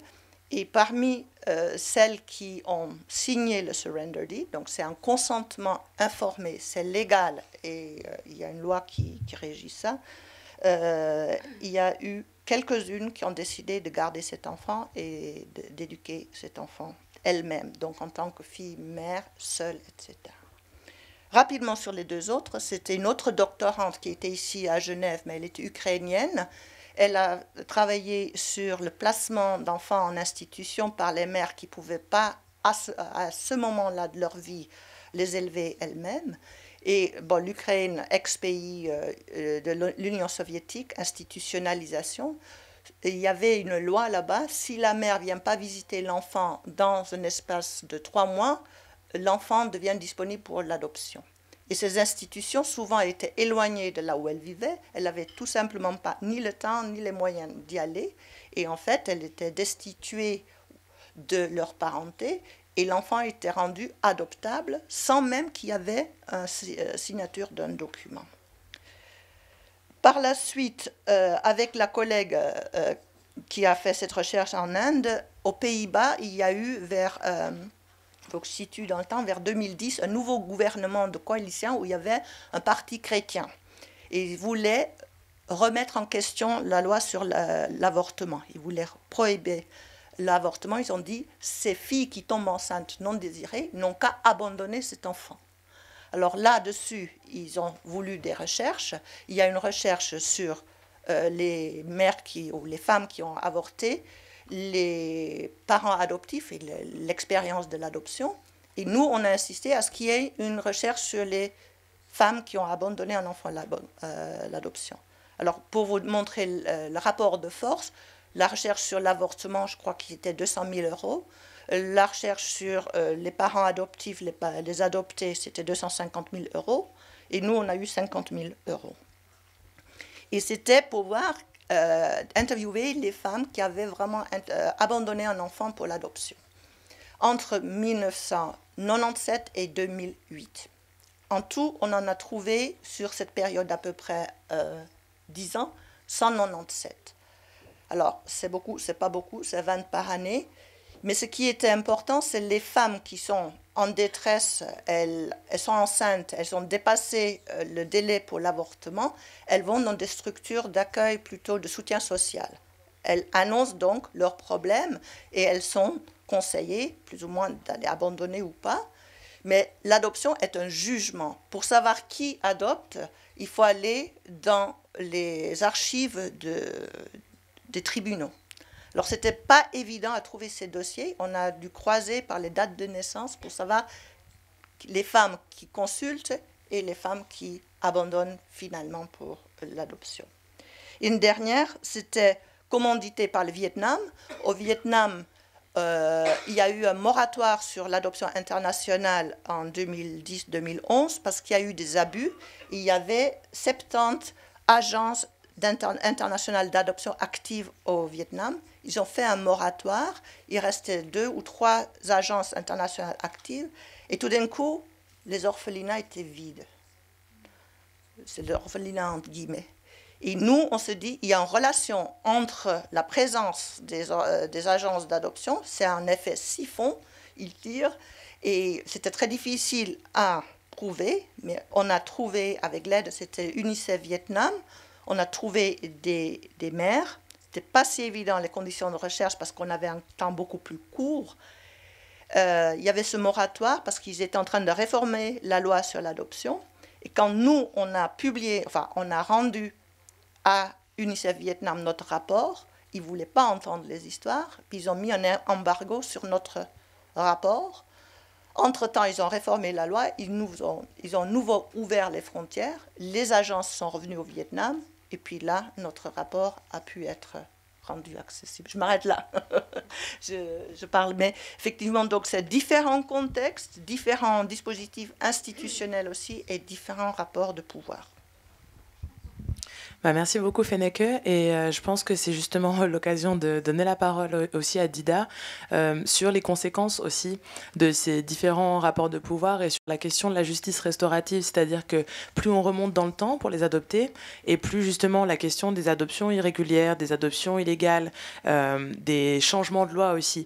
et parmi euh, celles qui ont signé le surrender deed, donc c'est un consentement informé, c'est légal et il y a une loi qui, régit ça, il y a eu quelques-unes qui ont décidé de garder cet enfant et d'éduquer cet enfant elles-mêmes, donc en tant que fille, mère, seule, etc. Rapidement sur les deux autres, c'était une autre doctorante qui était ici à Genève, mais elle était ukrainienne. Elle a travaillé sur le placement d'enfants en institution par les mères qui ne pouvaient pas, à ce, moment-là de leur vie, les élever elles-mêmes. Et bon, l'Ukraine, ex-pays euh, euh, de l'Union soviétique, institutionnalisation, il y avait une loi là-bas, si la mère vient pas visiter l'enfant dans un espace de trois mois, l'enfant devient disponible pour l'adoption. Et ces institutions, souvent, étaient éloignées de là où elle vivait. Elle n'avait tout simplement pas ni le temps ni les moyens d'y aller. Et en fait, elle était destituée de leur parenté et l'enfant était rendu adoptable sans même qu'il y avait une euh, signature d'un document. Par la suite, euh, avec la collègue euh, qui a fait cette recherche en Inde, aux Pays-Bas, il y a eu vers donc situe dans le temps, vers 2010, un nouveau gouvernement de coalition où il y avait un parti chrétien. Et ils voulaient remettre en question la loi sur l'avortement. Ils voulaient prohiber l'avortement. Ils ont dit, ces filles qui tombent enceintes non désirées n'ont qu'à abandonner cet enfant. Alors là-dessus, ils ont voulu des recherches. Il y a une recherche sur euh, les mères qui, ou les femmes qui ont avorté les parents adoptifs et l'expérience de l'adoption. Et nous, on a insisté à ce qu'il y ait une recherche sur les femmes qui ont abandonné un enfant à euh, l'adoption. Alors, pour vous montrer le, rapport de force, la recherche sur l'avortement, je crois qu'il était 200 000 euros. La recherche sur euh, les parents adoptifs, les, adoptés, c'était 250 000 euros. Et nous, on a eu 50 000 euros. Et c'était pour voir euh, interviewer les femmes qui avaient vraiment euh, abandonné un enfant pour l'adoption entre 1997 et 2008. En tout, on en a trouvé sur cette période d'à peu près euh, 10 ans 197. Alors, c'est beaucoup, c'est pas beaucoup, c'est 20 par année. Mais ce qui était important, c'est les femmes qui sont en détresse, elles, elles, sont enceintes, elles ont dépassé euh, le délai pour l'avortement, elles vont dans des structures d'accueil plutôt de soutien social. Elles annoncent donc leurs problèmes et elles sont conseillées plus ou moins d'aller abandonner ou pas. Mais l'adoption est un jugement. Pour savoir qui adopte, il faut aller dans les archives de, des tribunaux. Alors, ce n'était pas évident à trouver ces dossiers. On a dû croiser par les dates de naissance pour savoir les femmes qui consultent et les femmes qui abandonnent finalement pour l'adoption. Une dernière, c'était commandité par le Vietnam. Au Vietnam, euh, il y a eu un moratoire sur l'adoption internationale en 2010-2011 parce qu'il y a eu des abus. Il y avait 70 agences internationales d'adoption actives au Vietnam ils ont fait un moratoire. Il restait deux ou trois agences internationales actives. Et tout d'un coup, les orphelinats étaient vides. C'est l'orphelinat entre guillemets. Et nous, on se dit, il y a une relation entre la présence des, euh, des agences d'adoption, c'est un effet siphon, ils tirent, et c'était très difficile à prouver, mais on a trouvé, avec l'aide, c'était UNICEF Vietnam, on a trouvé des, des mères. C'était pas si évident les conditions de recherche parce qu'on avait un temps beaucoup plus court. Euh, il y avait ce moratoire parce qu'ils étaient en train de réformer la loi sur l'adoption. Et quand nous, on a publié, enfin, on a rendu à UNICEF Vietnam notre rapport, ils ne voulaient pas entendre les histoires, puis ils ont mis un embargo sur notre rapport. Entre-temps, ils ont réformé la loi, ils, nous ont, ils ont nouveau ouvert les frontières, les agences sont revenues au Vietnam, et puis là, notre rapport a pu être rendu accessible. Je m'arrête là. je, parle, mais effectivement, donc c'est différents contextes, différents dispositifs institutionnels aussi, et différents rapports de pouvoir. Bah, merci beaucoup Feneke. Et euh, je pense que c'est justement l'occasion de donner la parole aussi à Dida euh, sur les conséquences aussi de ces différents rapports de pouvoir et sur la question de la justice restaurative, c'est-à-dire que plus on remonte dans le temps pour les adopter et plus justement la question des adoptions irrégulières, des adoptions illégales, euh, des changements de loi aussi,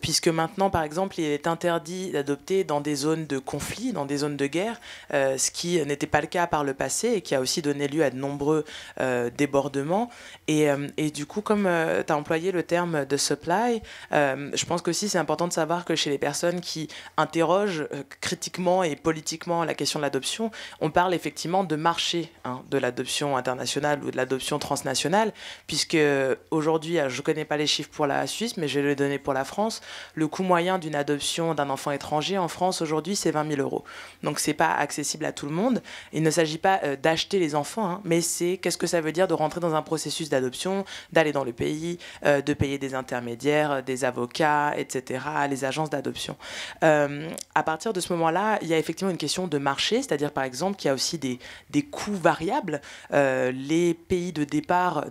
puisque maintenant par exemple il est interdit d'adopter dans des zones de conflit, dans des zones de guerre, ce qui n'était pas le cas par le passé et qui a aussi donné lieu à de nombreux euh, débordements. Et, euh, et, du coup, comme euh, tu as employé le terme de supply, je pense qu'aussi c'est important de savoir que chez les personnes qui interrogent critiquement et politiquement la question de l'adoption, on parle effectivement de marché hein, de l'adoption internationale ou de l'adoption transnationale, puisque aujourd'hui, je ne connais pas les chiffres pour la Suisse, mais je vais les donner pour la France, le coût moyen d'une adoption d'un enfant étranger en France aujourd'hui, c'est 20 000 euros. Donc c'est pas accessible à tout le monde. Il ne s'agit pas d'acheter les enfants, hein, mais c'est qu'est-ce que ça veut dire de rentrer dans un processus d'adoption, d'aller dans le pays, euh, de payer des intermédiaires, des avocats, etc., les agences d'adoption. Euh, à partir de ce moment-là, il y a effectivement une question de marché, c'est-à-dire par exemple qu'il y a aussi des, des coûts variables. Euh, les pays de départ,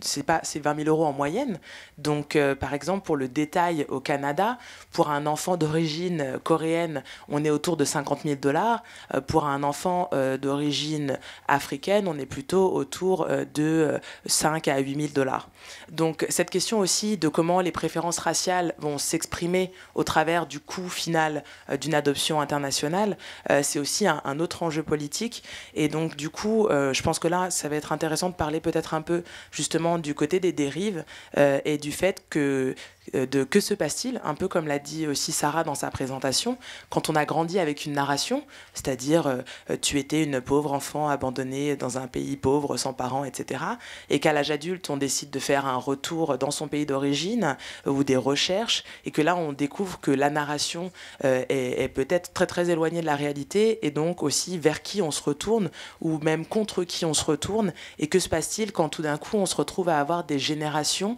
c'est pas c'est 20 000 euros en moyenne. Donc par exemple pour le détail au Canada, pour un enfant d'origine coréenne, on est autour de 50 000 dollars. Pour un enfant d'origine africaine, on est plutôt autour euh, de 5 euh, à 8 000 dollars. Donc cette question aussi de comment les préférences raciales vont s'exprimer au travers du coût final euh, d'une adoption internationale, c'est aussi un, autre enjeu politique. Et donc du coup, je pense que là, ça va être intéressant de parler peut-être un peu justement du côté des dérives et du fait que euh, de que se passe-t-il, un peu comme l'a dit aussi Sarah dans sa présentation, quand on a grandi avec une narration, c'est-à-dire euh, tu étais une pauvre enfant abandonnée dans un pays pauvre, sans parents, etc., et qu'à l'âge adulte, on décide de faire un retour dans son pays d'origine euh, ou des recherches, et que là, on découvre que la narration est, est peut-être très très éloignée de la réalité, et donc aussi vers qui on se retourne, ou même contre qui on se retourne, et que se passe-t-il quand tout d'un coup, on se retrouve à avoir des générations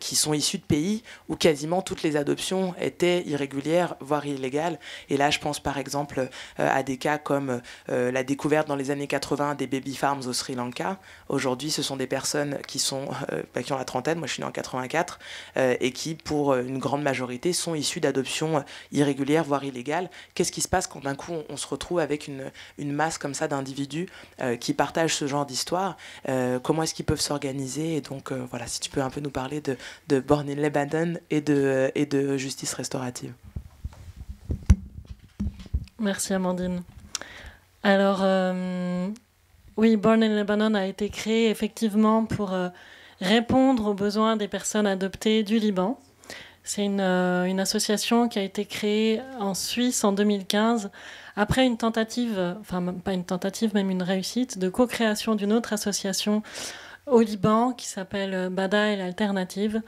qui sont issues de pays où quasiment toutes les adoptions étaient irrégulières, voire illégales. Et là, je pense par exemple euh, à des cas comme euh, la découverte dans les années 80 des baby farms au Sri Lanka. Aujourd'hui, ce sont des personnes qui, sont, euh, bah, qui ont la trentaine, moi je suis né en 84, et qui, pour une grande majorité, sont issues d'adoptions irrégulières, voire illégales. Qu'est-ce qui se passe quand d'un coup on, se retrouve avec une, une masse comme ça d'individus qui partagent ce genre d'histoire Comment est-ce qu'ils peuvent s'organiser? Et donc, voilà, si tu peux un peu nous parler de, de Born in Lebanon et de, et de justice restaurative. Merci Amandine. Alors, euh, oui, Born in Lebanon a été créé effectivement pour euh, répondre aux besoins des personnes adoptées du Liban. C'est une, euh, association qui a été créée en Suisse en 2015 après une tentative, enfin pas une tentative, même une réussite de co-création d'une autre association au Liban qui s'appelle Bada et l'alternative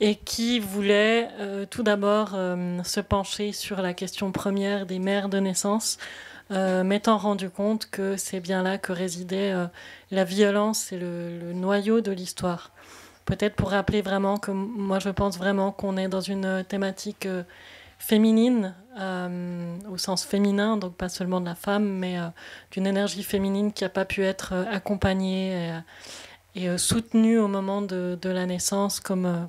et qui voulait euh, tout d'abord euh, se pencher sur la question première des mères de naissance, euh, m'étant rendu compte que c'est bien là que résidait euh, la violence et le, noyau de l'histoire. Peut-être pour rappeler vraiment que moi je pense vraiment qu'on est dans une thématique euh, féminine euh, au sens féminin, donc pas seulement de la femme, mais d'une énergie féminine qui n'a pas pu être accompagnée et, soutenue au moment de, la naissance comme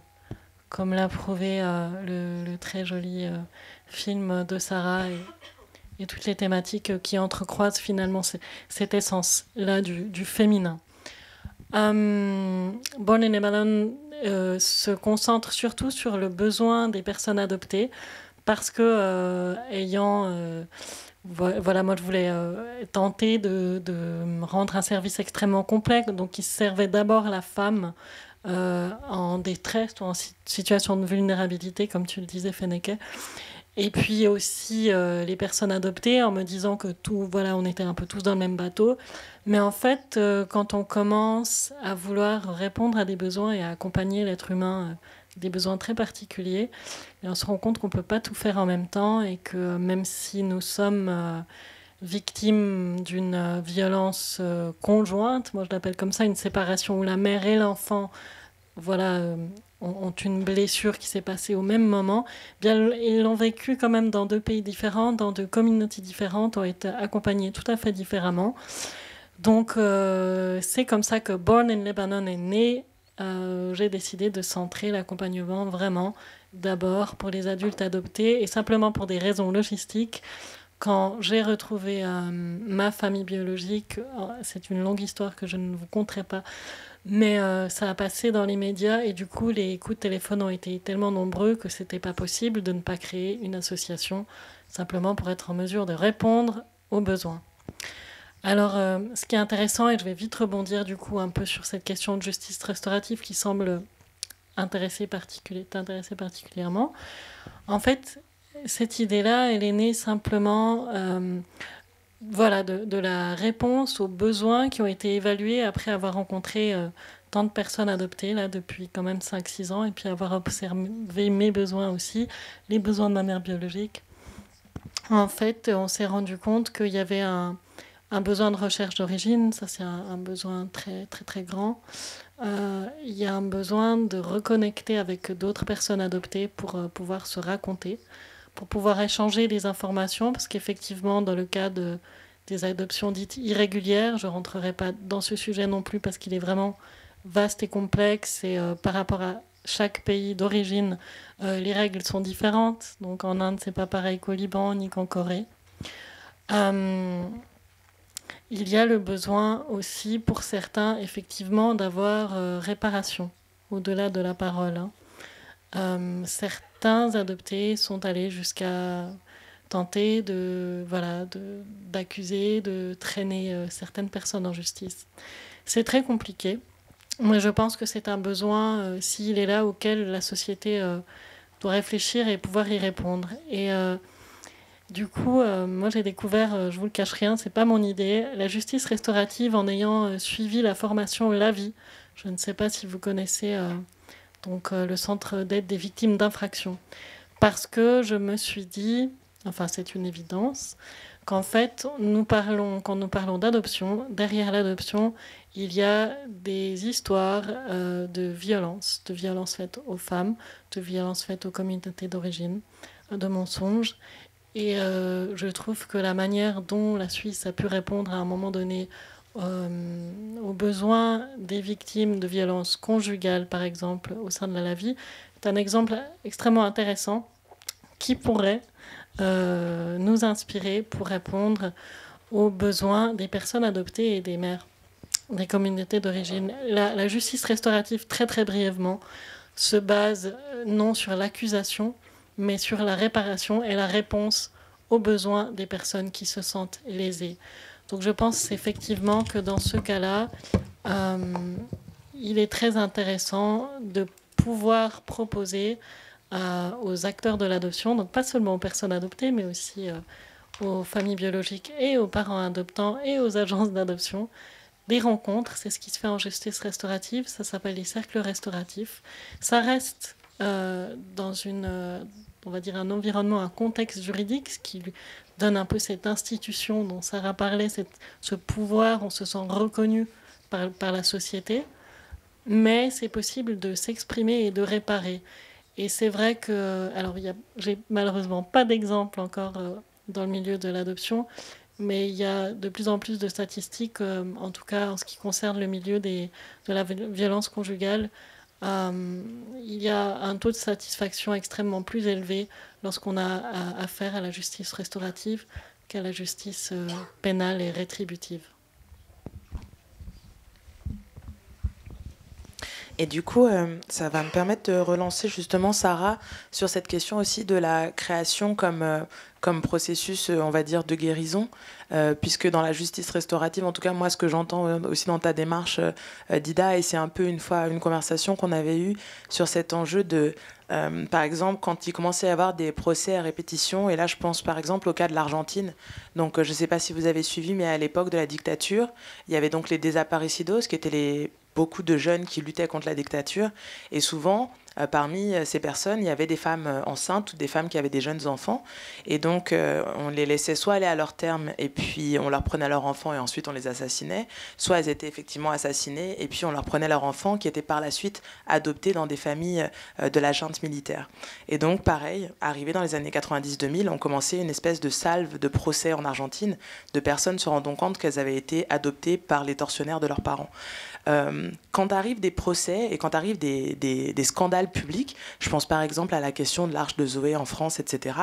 comme l'a prouvé le, très joli film de Sarah et toutes les thématiques qui entrecroisent finalement cette essence-là du, féminin. Euh, Born in Lebanon euh, se concentre surtout sur le besoin des personnes adoptées parce que euh, ayant euh, voilà moi je voulais tenter de, rendre un service extrêmement complexe donc il servait d'abord la femme en détresse ou en situation de vulnérabilité comme tu le disais Feneke et puis aussi euh, les personnes adoptées en me disant que tout, voilà, on était un peu tous dans le même bateau. Mais en fait, euh, quand on commence à vouloir répondre à des besoins et à accompagner l'être humain, euh, des besoins très particuliers, et on se rend compte qu'on ne peut pas tout faire en même temps et que même si nous sommes victimes d'une violence conjointe, moi je l'appelle comme ça, une séparation où la mère et l'enfant voilà, ont, une blessure qui s'est passée au même moment, bien ils l'ont vécu quand même dans deux pays différents, dans deux communautés différentes, ont été accompagnés tout à fait différemment. Donc euh, c'est comme ça que Born in Lebanon est né. Euh, j'ai décidé de centrer l'accompagnement vraiment d'abord pour les adultes adoptés et simplement pour des raisons logistiques. Quand j'ai retrouvé euh, ma famille biologique, c'est une longue histoire que je ne vous conterai pas, mais euh, ça a passé dans les médias et du coup, les coups de téléphone ont été tellement nombreux que c'était pas possible de ne pas créer une association simplement pour être en mesure de répondre aux besoins. Alors, euh, ce qui est intéressant, et je vais vite rebondir du coup un peu sur cette question de justice restaurative qui semble intéresser t'intéresser particulièrement. En fait, cette idée-là, elle est née simplement euh, voilà, de, la réponse aux besoins qui ont été évalués après avoir rencontré euh, tant de personnes adoptées là depuis quand même 5-6 ans et puis avoir observé mes besoins aussi, les besoins de ma mère biologique. En fait, on s'est rendu compte qu'il y avait un, besoin de recherche d'origine, ça c'est un, besoin très très très grand. Euh, il y a un besoin de reconnecter avec d'autres personnes adoptées pour pouvoir se raconter pour pouvoir échanger des informations, parce qu'effectivement, dans le cas de, des adoptions dites irrégulières, je ne rentrerai pas dans ce sujet non plus parce qu'il est vraiment vaste et complexe, et euh, par rapport à chaque pays d'origine, euh, les règles sont différentes. Donc en Inde, c'est pas pareil qu'au Liban ni qu'en Corée. Euh, il y a le besoin aussi pour certains, effectivement, d'avoir réparation au-delà de la parole. Hein. Certains certains adoptés sont allés jusqu'à tenter de voilà d'accuser, de, traîner euh, certaines personnes en justice. C'est très compliqué, mais je pense que c'est un besoin, euh, s'il est là, auquel la société euh, doit réfléchir et pouvoir y répondre. Et du coup, moi j'ai découvert, je vous le cache rien, c'est pas mon idée, la justice restaurative en ayant suivi la formation La Vie. Je ne sais pas si vous connaissez donc euh, le centre d'aide des victimes d'infractions. Parce que je me suis dit, enfin c'est une évidence, qu'en fait, nous parlons, quand nous parlons d'adoption, derrière l'adoption, il y a des histoires euh, de violence, de violence faites aux femmes, de violence faites aux communautés d'origine, de mensonges. Et euh, je trouve que la manière dont la Suisse a pu répondre à un moment donné euh, aux besoins des victimes de violences conjugales, par exemple, au sein de la vie, est un exemple extrêmement intéressant qui pourrait euh, nous inspirer pour répondre aux besoins des personnes adoptées et des mères des communautés d'origine. La, la, justice restaurative, très très brièvement, se base euh, non sur l'accusation, mais sur la réparation et la réponse aux besoins des personnes qui se sentent lésées. Donc je pense effectivement que dans ce cas-là, euh, il est très intéressant de pouvoir proposer euh, aux acteurs de l'adoption, donc pas seulement aux personnes adoptées, mais aussi euh, aux familles biologiques et aux parents adoptants et aux agences d'adoption, des rencontres. C'est ce qui se fait en justice restaurative, ça s'appelle les cercles restauratifs. Ça reste dans une, on va dire un environnement, un contexte juridique, ce qui donne un peu cette institution dont Sarah parlait, ce pouvoir, on se sent reconnu par, la société, mais c'est possible de s'exprimer et de réparer. Et c'est vrai que, alors j'ai malheureusement pas d'exemple encore euh, dans le milieu de l'adoption, mais il y a de plus en plus de statistiques, euh, en tout cas en ce qui concerne le milieu de la violence conjugale, euh, il y a un taux de satisfaction extrêmement plus élevé lorsqu'on a affaire à la justice restaurative qu'à la justice pénale et rétributive. Et du coup, euh, ça va me permettre de relancer justement Sarah sur cette question aussi de la création comme, euh, comme processus, euh, on va dire, de guérison, puisque dans la justice restaurative, en tout cas moi, ce que j'entends aussi dans ta démarche, Dida, et c'est un peu une fois une conversation qu'on avait eue sur cet enjeu de, par exemple, quand il commençait à y avoir des procès à répétition, et là je pense par exemple au cas de l'Argentine, donc je ne sais pas si vous avez suivi, mais à l'époque de la dictature, il y avait donc les desaparecidos, qui étaient les beaucoup de jeunes qui luttaient contre la dictature. Et souvent, euh, parmi euh, ces personnes, il y avait des femmes euh, enceintes ou des femmes qui avaient des jeunes enfants. Et donc, on les laissait soit aller à leur terme et puis on leur prenait leurs enfants et ensuite on les assassinait, soit elles étaient effectivement assassinées et puis on leur prenait leurs enfants qui étaient par la suite adoptés dans des familles de la junte militaire. Et donc, pareil, arrivé dans les années 90-2000, on commençait une espèce de salve de procès en Argentine de personnes se rendant compte qu'elles avaient été adoptées par les tortionnaires de leurs parents. Euh, quand arrivent des procès et quand arrivent des, scandales publics, je pense par exemple à la question de l'Arche de Zoé en France, etc.,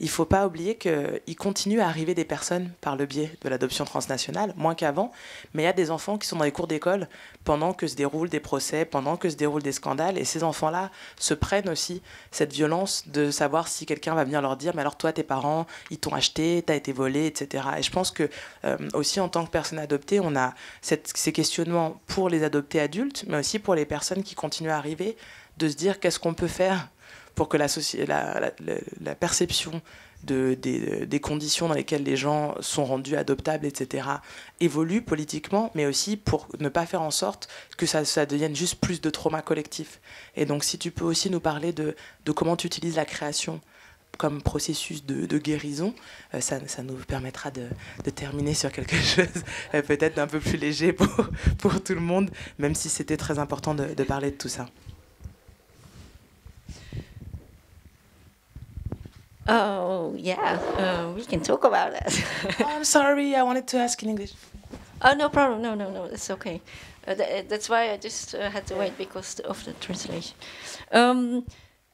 il ne faut pas oublier qu'il continue à arriver des personnes par le biais de l'adoption transnationale, moins qu'avant, mais il y a des enfants qui sont dans les cours d'école pendant que se déroulent des procès, pendant que se déroulent des scandales, et ces enfants-là se prennent aussi cette violence de savoir si quelqu'un va venir leur dire, mais alors toi, tes parents, ils t'ont acheté, t'as été volé, etc. Et je pense que euh, aussi en tant que personne adoptée, on a ces questionnements pour les adoptés adultes, mais aussi pour les personnes qui continuent à arriver, de se dire qu'est-ce qu'on peut faire pour que la, perception de, des, conditions dans lesquelles les gens sont rendus adoptables, etc., évolue politiquement, mais aussi pour ne pas faire en sorte que ça, devienne juste plus de trauma collectif. Et donc, si tu peux aussi nous parler de comment tu utilises la création comme processus de, guérison, euh, ça, ça, nous permettra de, de, terminer sur quelque chose euh, peut-être d'un peu plus léger pour, pour tout le monde, même si c'était très important de, de, parler de tout ça. Oh, yeah, uh, we can talk about that. oh, I'm sorry, I wanted to ask in English. Oh, no problem. No, no, no, it's okay. Uh, th that's why I just uh, had to wait because of the translation. Um,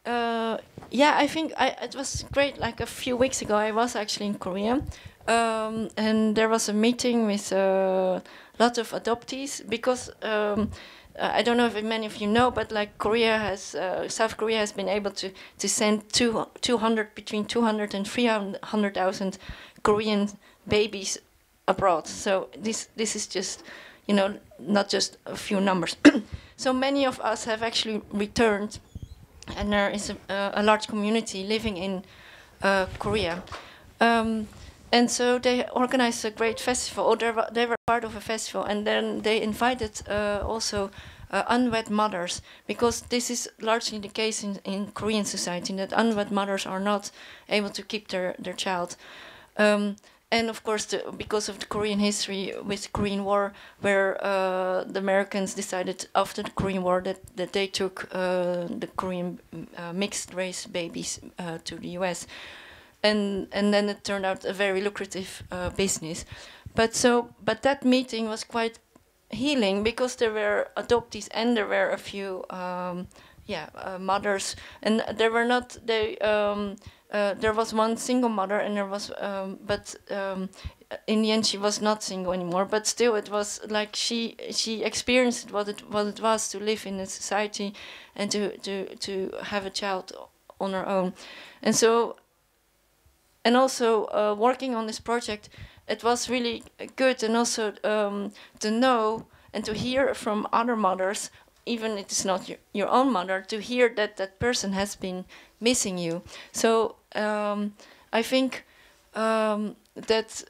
uh, yeah, I think I, it was great. Like a few weeks ago, I was actually in Korea, um, and there was a meeting with a lot of adoptees because um, I don't know if many of you know, but like Korea has, uh, South Korea has been able to to send two, 200 between 200 and 300,000 Korean babies abroad. So this this is just, you know, not just a few numbers. so many of us have actually returned and there is a, a large community living in uh, Korea. Um, and so they organized a great festival, or they were, they were part of a festival, and then they invited uh, also uh, unwed mothers, because this is largely the case in, in Korean society, that unwed mothers are not able to keep their, their child. Um, and of course, the, because of the Korean history with Korean War, where uh, the Americans decided after the Korean War that, that they took uh, the Korean uh, mixed race babies uh, to the U.S. and and then it turned out a very lucrative uh, business. But so, but that meeting was quite healing because there were adoptees and there were a few, um, yeah, uh, mothers, and there were not they. Um, uh, there was one single mother, and there was, um, but um, in the end she was not single anymore. But still, it was like she she experienced what it what it was to live in a society, and to to to have a child on her own, and so. And also uh, working on this project, it was really good, and also um, to know and to hear from other mothers even if it is not your, your own mother, to hear that that person has been missing you. So um, I think um, that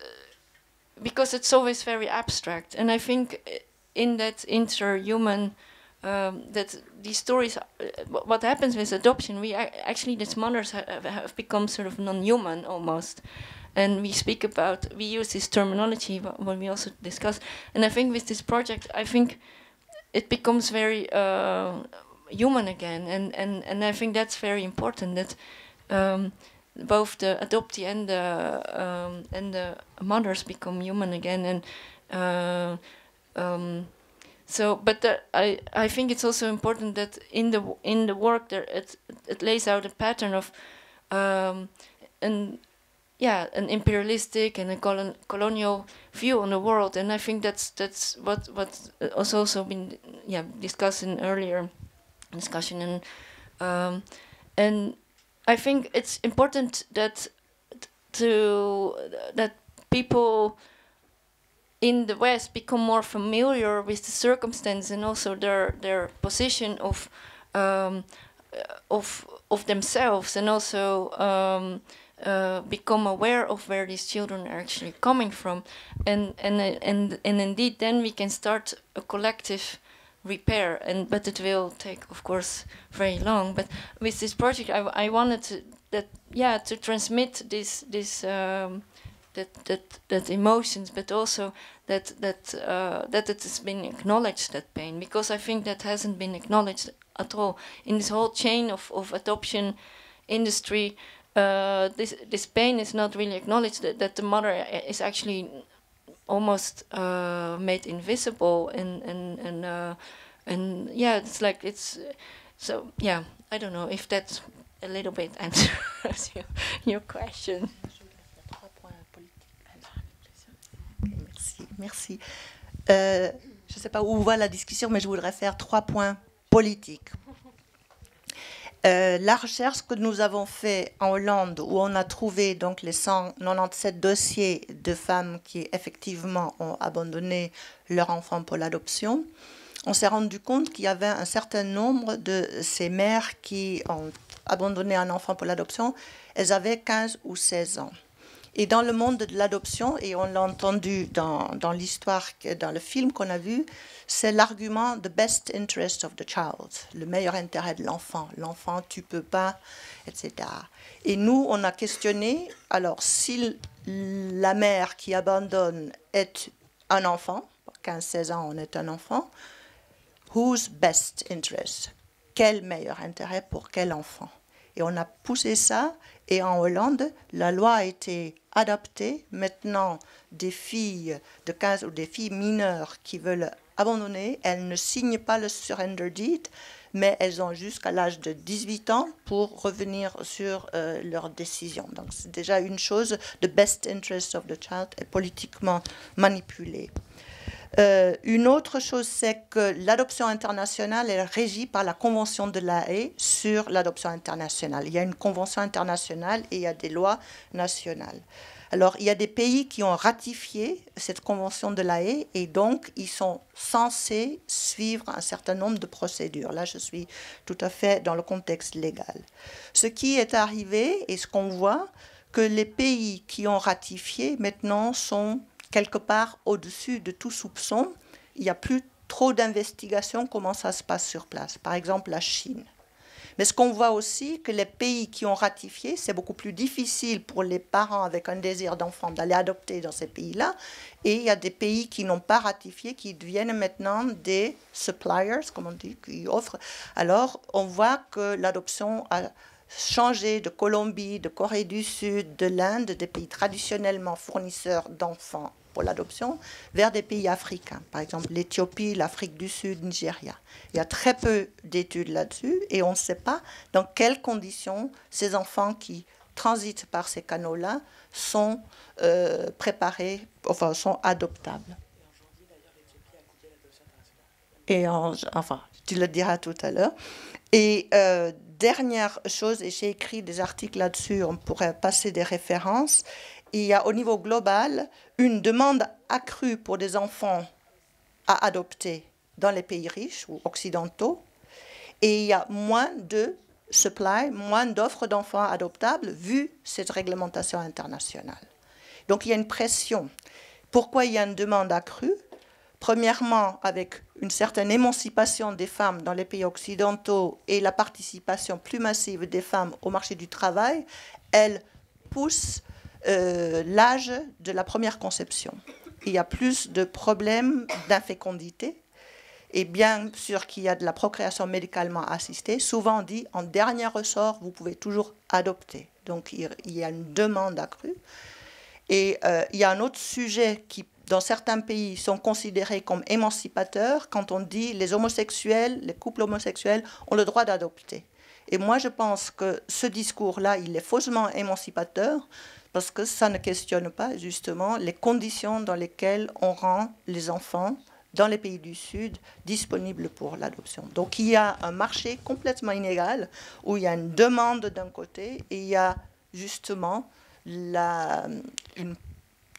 because it's always very abstract, and I think in that interhuman um, that these stories, uh, what happens with adoption, we actually these mothers have, have become sort of non-human almost, and we speak about we use this terminology when we also discuss, and I think with this project, I think it becomes very uh, human again, and, and and I think that's very important that. Um, both the adoptee and the um, and the mothers become human again and uh, um, so but the, I I think it's also important that in the in the work there it it lays out a pattern of um, and yeah an imperialistic and a colon, colonial view on the world and i think that's that's what what has also been yeah discussed in earlier discussion and um, and i think it's important that to that people in the west become more familiar with the circumstance and also their their position of um, of of themselves and also um, uh, become aware of where these children are actually coming from, and and and and indeed, then we can start a collective repair. And but it will take, of course, very long. But with this project, I, I wanted to that yeah to transmit this this. Um, that, that that emotions, but also that that uh, that it has been acknowledged that pain, because I think that hasn't been acknowledged at all in this whole chain of, of adoption industry uh, this this pain is not really acknowledged that, that the mother is actually almost uh, made invisible and and and uh, and yeah it's like it's so yeah I don't know if that's a little bit answers your, your question. Merci, merci. Euh, je ne sais pas où va la discussion, mais je voudrais faire trois points politiques euh, la recherche que nous avons fait en Hollande, où on a trouvé donc les 197 dossiers de femmes qui effectivement ont abandonné leur enfant pour l'adoption, on s'est rendu compte qu'il y avait un certain nombre de ces mères qui ont abandonné un enfant pour l'adoption, elles avaient 15 ou 16 ans. Et dans le monde de l'adoption, et on l'a entendu dans, l'histoire, dans le film qu'on a vu, c'est l'argument the best interest of the child, le meilleur intérêt de l'enfant. L'enfant, tu peux pas, etc. Et nous, on a questionné, alors si la mère qui abandonne est un enfant, 15-16 ans, on est un enfant, whose best interest? Quel meilleur intérêt pour quel enfant? Et on a poussé ça, et en Hollande, la loi a été adaptée. Maintenant, des filles de 15 ou des filles mineures qui veulent abandonnées. Elles ne signent pas le surrender deed, mais elles ont jusqu'à l'âge de 18 ans pour revenir sur euh, leur décision. Donc c'est déjà une chose, the best interest of the child est politiquement manipulé. Euh, une autre chose, c'est que l'adoption internationale est régie par la Convention de la Haye sur l'adoption internationale. Il y a une convention internationale et il y a des lois nationales. Alors, il y a des pays qui ont ratifié cette convention de la haie et donc ils sont censés suivre un certain nombre de procédures. Là, je suis tout à fait dans le contexte légal. Ce qui est arrivé et ce qu'on voit, que les pays qui ont ratifié maintenant sont quelque part au-dessus de tout soupçon. Il n'y a plus trop d'investigations comment ça se passe sur place. Par exemple, la Chine. Mais ce qu'on voit aussi, que les pays qui ont ratifié, c'est beaucoup plus difficile pour les parents avec un désir d'enfant d'aller adopter dans ces pays-là. Et il y a des pays qui n'ont pas ratifié, qui deviennent maintenant des suppliers, comme on dit, qui offrent. Alors, on voit que l'adoption a changé de Colombie, de Corée du Sud, de l'Inde, des pays traditionnellement fournisseurs d'enfants pour l'adoption vers des pays africains, par exemple l'Éthiopie, l'Afrique du Sud, Nigeria. Il y a très peu d'études là-dessus et on ne sait pas dans quelles conditions ces enfants qui transitent par ces canaux-là sont euh, préparés, enfin sont adoptables. Et enfin, tu le diras tout à l'heure. Et euh, dernière chose, et j'ai écrit des articles là-dessus, on pourrait passer des références, il y a au niveau global une demande accrue pour des enfants à adopter dans les pays riches ou occidentaux, et il y a moins de supply, moins d'offres d'enfants adoptables vu cette réglementation internationale. Donc il y a une pression. Pourquoi il y a une demande accrue? Premièrement, avec une certaine émancipation des femmes dans les pays occidentaux et la participation plus massive des femmes au marché du travail, elle pousse euh, l'âge de la première conception. Il y a plus de problèmes d'infécondité. Et bien sûr qu'il y a de la procréation médicalement assistée. Souvent dit en dernier ressort, vous pouvez toujours adopter. Donc il y a une demande accrue. Et euh, il y a un autre sujet qui, dans certains pays, sont considérés comme émancipateurs quand on dit les homosexuels, les couples homosexuels ont le droit d'adopter. Et moi, je pense que ce discours-là, il est faussement émancipateur parce que ça ne questionne pas justement les conditions dans lesquelles on rend les enfants dans les pays du Sud disponibles pour l'adoption. Donc il y a un marché complètement inégal où il y a une demande d'un côté et il y a justement la, une,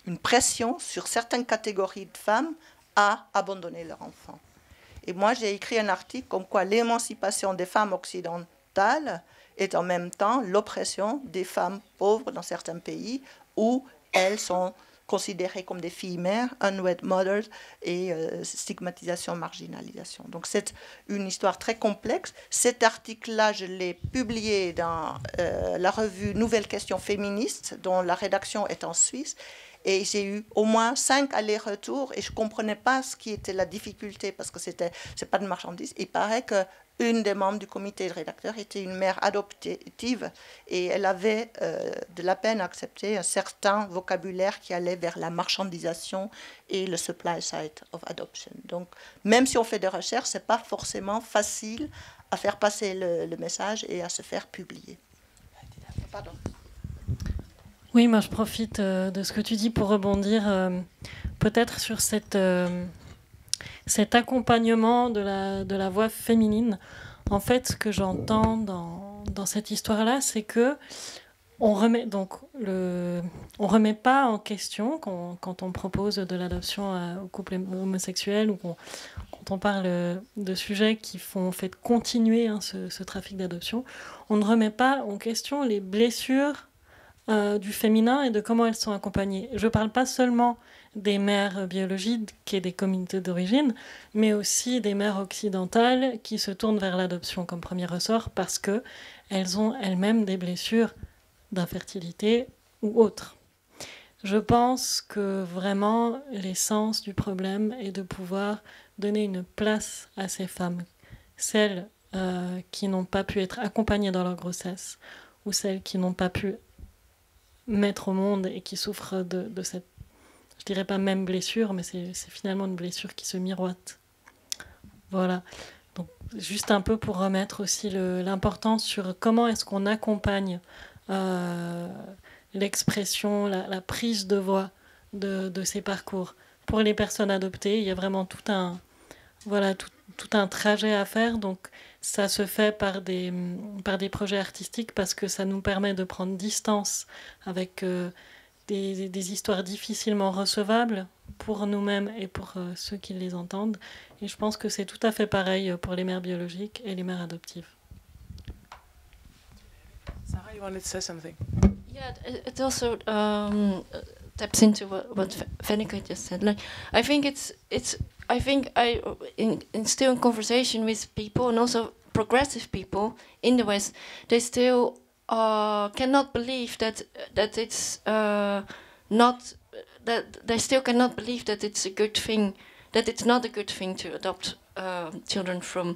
une pression sur certaines catégories de femmes à abandonner leur enfant. Et moi, j'ai écrit un article comme quoi l'émancipation des femmes occidentales est en même temps l'oppression des femmes pauvres dans certains pays où elles sont considérées comme des filles mères, unwed mothers et euh, stigmatisation, marginalisation. Donc c'est une histoire très complexe. Cet article-là, je l'ai publié dans euh, la revue Nouvelles questions féministes, dont la rédaction est en Suisse. Et j'ai eu au moins cinq allers-retours et je ne comprenais pas ce qui était la difficulté parce que c'était c'est pas de marchandises. Il paraît que une des membres du comité de rédacteurs était une mère adoptive et elle avait euh, de la peine à accepter un certain vocabulaire qui allait vers la marchandisation et le supply side of adoption. Donc, même si on fait des recherches, c'est pas forcément facile à faire passer le, message et à se faire publier. Oui, moi je profite euh, de ce que tu dis pour rebondir euh, peut-être sur cette cet accompagnement de la, de la voix féminine. En fait, ce que j'entends dans, dans cette histoire-là, c'est que on remet donc le, on remet pas en question quand, quand on propose de l'adoption aux couples homosexuels ou quand on parle de sujets qui font fait continuer hein, ce, ce, trafic d'adoption, on ne remet pas en question les blessures euh, du féminin et de comment elles sont accompagnées. Je ne parle pas seulement des mères biologiques et des communautés d'origine, mais aussi des mères occidentales qui se tournent vers l'adoption comme premier ressort parce que elles ont elles-mêmes des blessures d'infertilité ou autres. Je pense que vraiment l'essence du problème est de pouvoir donner une place à ces femmes, celles euh, qui n'ont pas pu être accompagnées dans leur grossesse ou celles qui n'ont pas pu mettre au monde et qui souffrent de, de cette je dirais pas même blessure, mais c'est finalement une blessure qui se miroite. Voilà. Donc, juste un peu pour remettre aussi l'importance sur comment est-ce qu'on accompagne euh, l'expression, la, prise de voix de, ces parcours. Pour les personnes adoptées, il y a vraiment tout un, voilà, tout un trajet à faire. Donc, ça se fait par des, par des projets artistiques parce que ça nous permet de prendre distance avec euh, des, des, histoires difficilement recevables pour nous-mêmes et pour euh, ceux qui les entendent. Et je pense que c'est tout à fait pareil pour les mères biologiques et les mères adoptives. Sarah, you wanted to say something? Yeah, it also um, taps into what, what Venica just said. Like, I think it's it's. I think I in, in still in conversation with people and also progressive people in the West, they still uh, cannot believe that that it's uh, not that they still cannot believe that it's a good thing that it's not a good thing to adopt uh, children from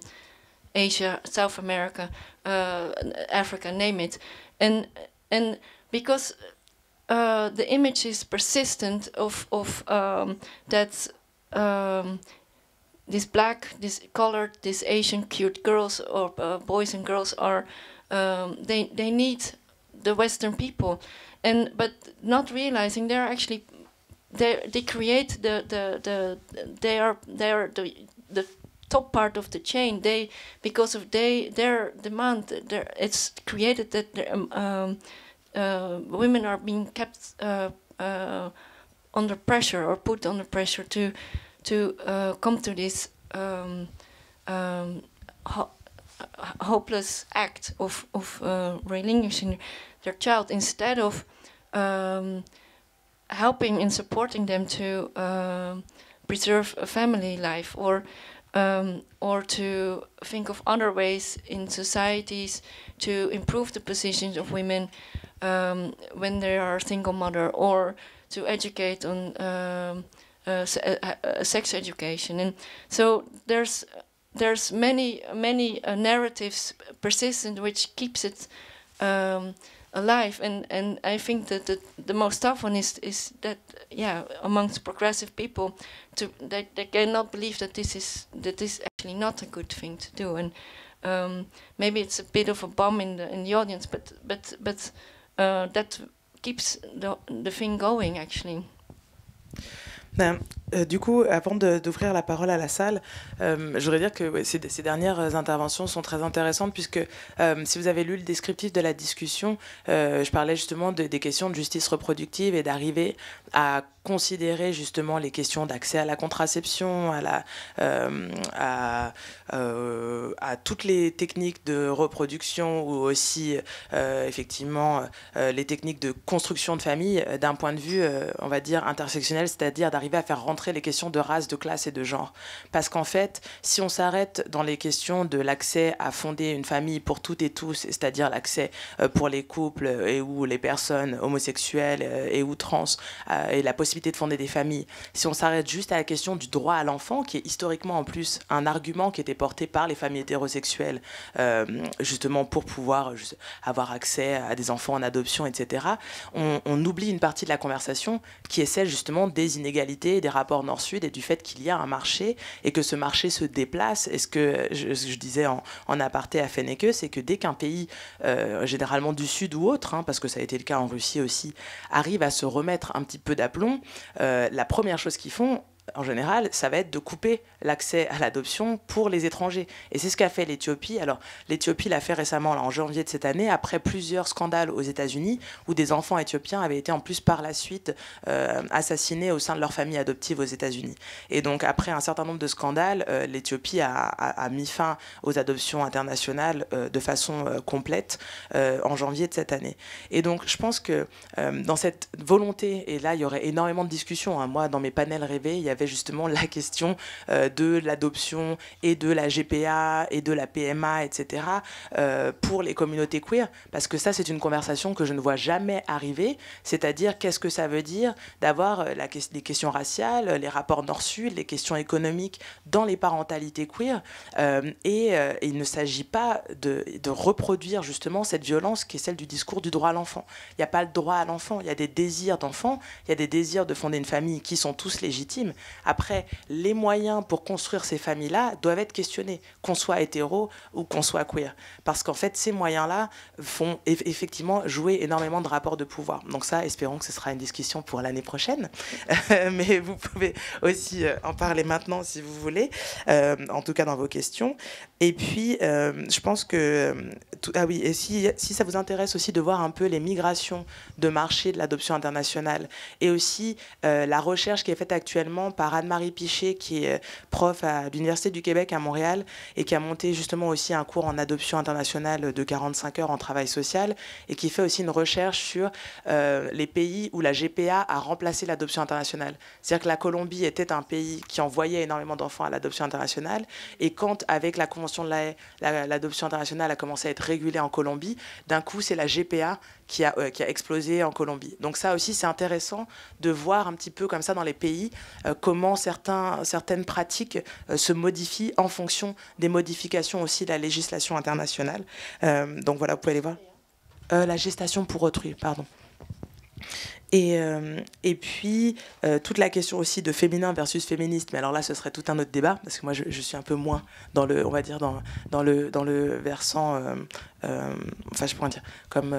Asia, South America, uh, Africa, name it, and and because uh, the image is persistent of of um, that. Um, these black, these colored, these Asian cute girls or uh, boys and girls are um, they they need the Western people, and but not realizing they're actually they they create the the the they are they are the the top part of the chain. They because of they their demand, it's created that um, um, uh, women are being kept uh, uh, under pressure or put under pressure to to uh, come to this um, um, hopeless act of, of uh, relinquishing their child instead of um, helping and supporting them to uh, preserve a family life or um, or to think of other ways in societies to improve the positions of women um, when they are single mother or to educate on um, uh, uh, sex education. And so there's there's many many uh, narratives persistent which keeps it um, alive and and I think that the, the most tough one is is that yeah amongst progressive people to they, they cannot believe that this is that this is actually not a good thing to do and um, maybe it's a bit of a bomb in the in the audience, but but but uh, that keeps the the thing going actually. Ben, euh, du coup, avant d'ouvrir la parole à la salle, euh, je voudrais dire que ces, dernières interventions sont très intéressantes puisque euh, si vous avez lu le descriptif de la discussion, je parlais justement de, des questions de justice reproductive et d'arriver à considérer justement les questions d'accès à la contraception, à, la, euh, euh, à, toutes les techniques de reproduction ou aussi euh, effectivement les techniques de construction de famille d'un point de vue, on va dire, intersectionnel, c'est-à-dire d'arriver à faire rentrer les questions de race, de classe et de genre. Parce qu'en fait, si on s'arrête dans les questions de l'accès à fonder une famille pour toutes et tous, c'est-à-dire l'accès pour les couples et ou les personnes homosexuelles et ou trans, et la possibilité de fonder des familles, si on s'arrête juste à la question du droit à l'enfant, qui est historiquement en plus un argument qui était porté par les familles hétérosexuelles, euh, justement pour pouvoir avoir accès à des enfants en adoption, etc., on, oublie une partie de la conversation qui est celle justement des inégalités, des rapports nord-sud et du fait qu'il y a un marché et que ce marché se déplace. Et ce que je, disais en, aparté à Fenneke, c'est que dès qu'un pays, euh, généralement du sud ou autre, hein, parce que ça a été le cas en Russie aussi, arrive à se remettre un petit peu d'aplomb, euh, la première chose qu'ils font, en général, ça va être de couper l'accès à l'adoption pour les étrangers. Et c'est ce qu'a fait l'Éthiopie. Alors, l'Éthiopie l'a fait récemment, là, en janvier de cette année, après plusieurs scandales aux États-Unis, où des enfants éthiopiens avaient été en plus par la suite euh, assassinés au sein de leur famille adoptive aux États-Unis. Et donc, après un certain nombre de scandales, euh, l'Éthiopie a, mis fin aux adoptions internationales euh, de façon euh, complète en janvier de cette année. Et donc, je pense que dans cette volonté, et là, il y aurait énormément de discussions. Hein. Moi, dans mes panels rêvés, il y avait justement la question euh, de l'adoption et de la GPA et de la PMA, etc., euh, pour les communautés queer, parce que ça, c'est une conversation que je ne vois jamais arriver, c'est-à-dire qu'est-ce que ça veut dire d'avoir euh, les questions raciales, les rapports nord-sud, les questions économiques dans les parentalités queer, et, et, il ne s'agit pas de, de, reproduire justement cette violence qui est celle du discours du droit à l'enfant. Il n'y a pas le droit à l'enfant, il y a des désirs d'enfant, il y a des désirs de fonder une famille qui sont tous légitimes. Après, les moyens pour construire ces familles-là doivent être questionnés, qu'on soit hétéro ou qu'on soit queer. Parce qu'en fait, ces moyens-là font effectivement jouer énormément de rapports de pouvoir. Donc ça, espérons que ce sera une discussion pour l'année prochaine. Mais vous pouvez aussi euh, en parler maintenant si vous voulez, euh, en tout cas dans vos questions. Et puis, euh, je pense que... Ah oui, et si, ça vous intéresse aussi de voir un peu les migrations de marché de l'adoption internationale et aussi la recherche qui est faite actuellement par Anne-Marie Pichet, qui est prof à l'Université du Québec à Montréal et qui a monté justement aussi un cours en adoption internationale de 45 heures en travail social et qui fait aussi une recherche sur euh, les pays où la GPA a remplacé l'adoption internationale. C'est-à-dire que la Colombie était un pays qui envoyait énormément d'enfants à l'adoption internationale et quand, avec la Convention de la l'adoption internationale a commencé à être régulée en Colombie, d'un coup, c'est la GPA qui a, euh, qui a explosé en Colombie. Donc ça aussi, c'est intéressant de voir un petit peu comme ça dans les pays euh, comment certaines pratiques euh, se modifient en fonction des modifications aussi de la législation internationale. Donc voilà, vous pouvez aller voir. la gestation pour autrui, pardon. Et, euh, et puis, euh, toute la question aussi de féminin versus féministe, mais alors là, ce serait tout un autre débat, parce que moi, je, suis un peu moins dans le, on va dire, dans, dans, le, dans le versant, euh, enfin, je pourrais dire, comme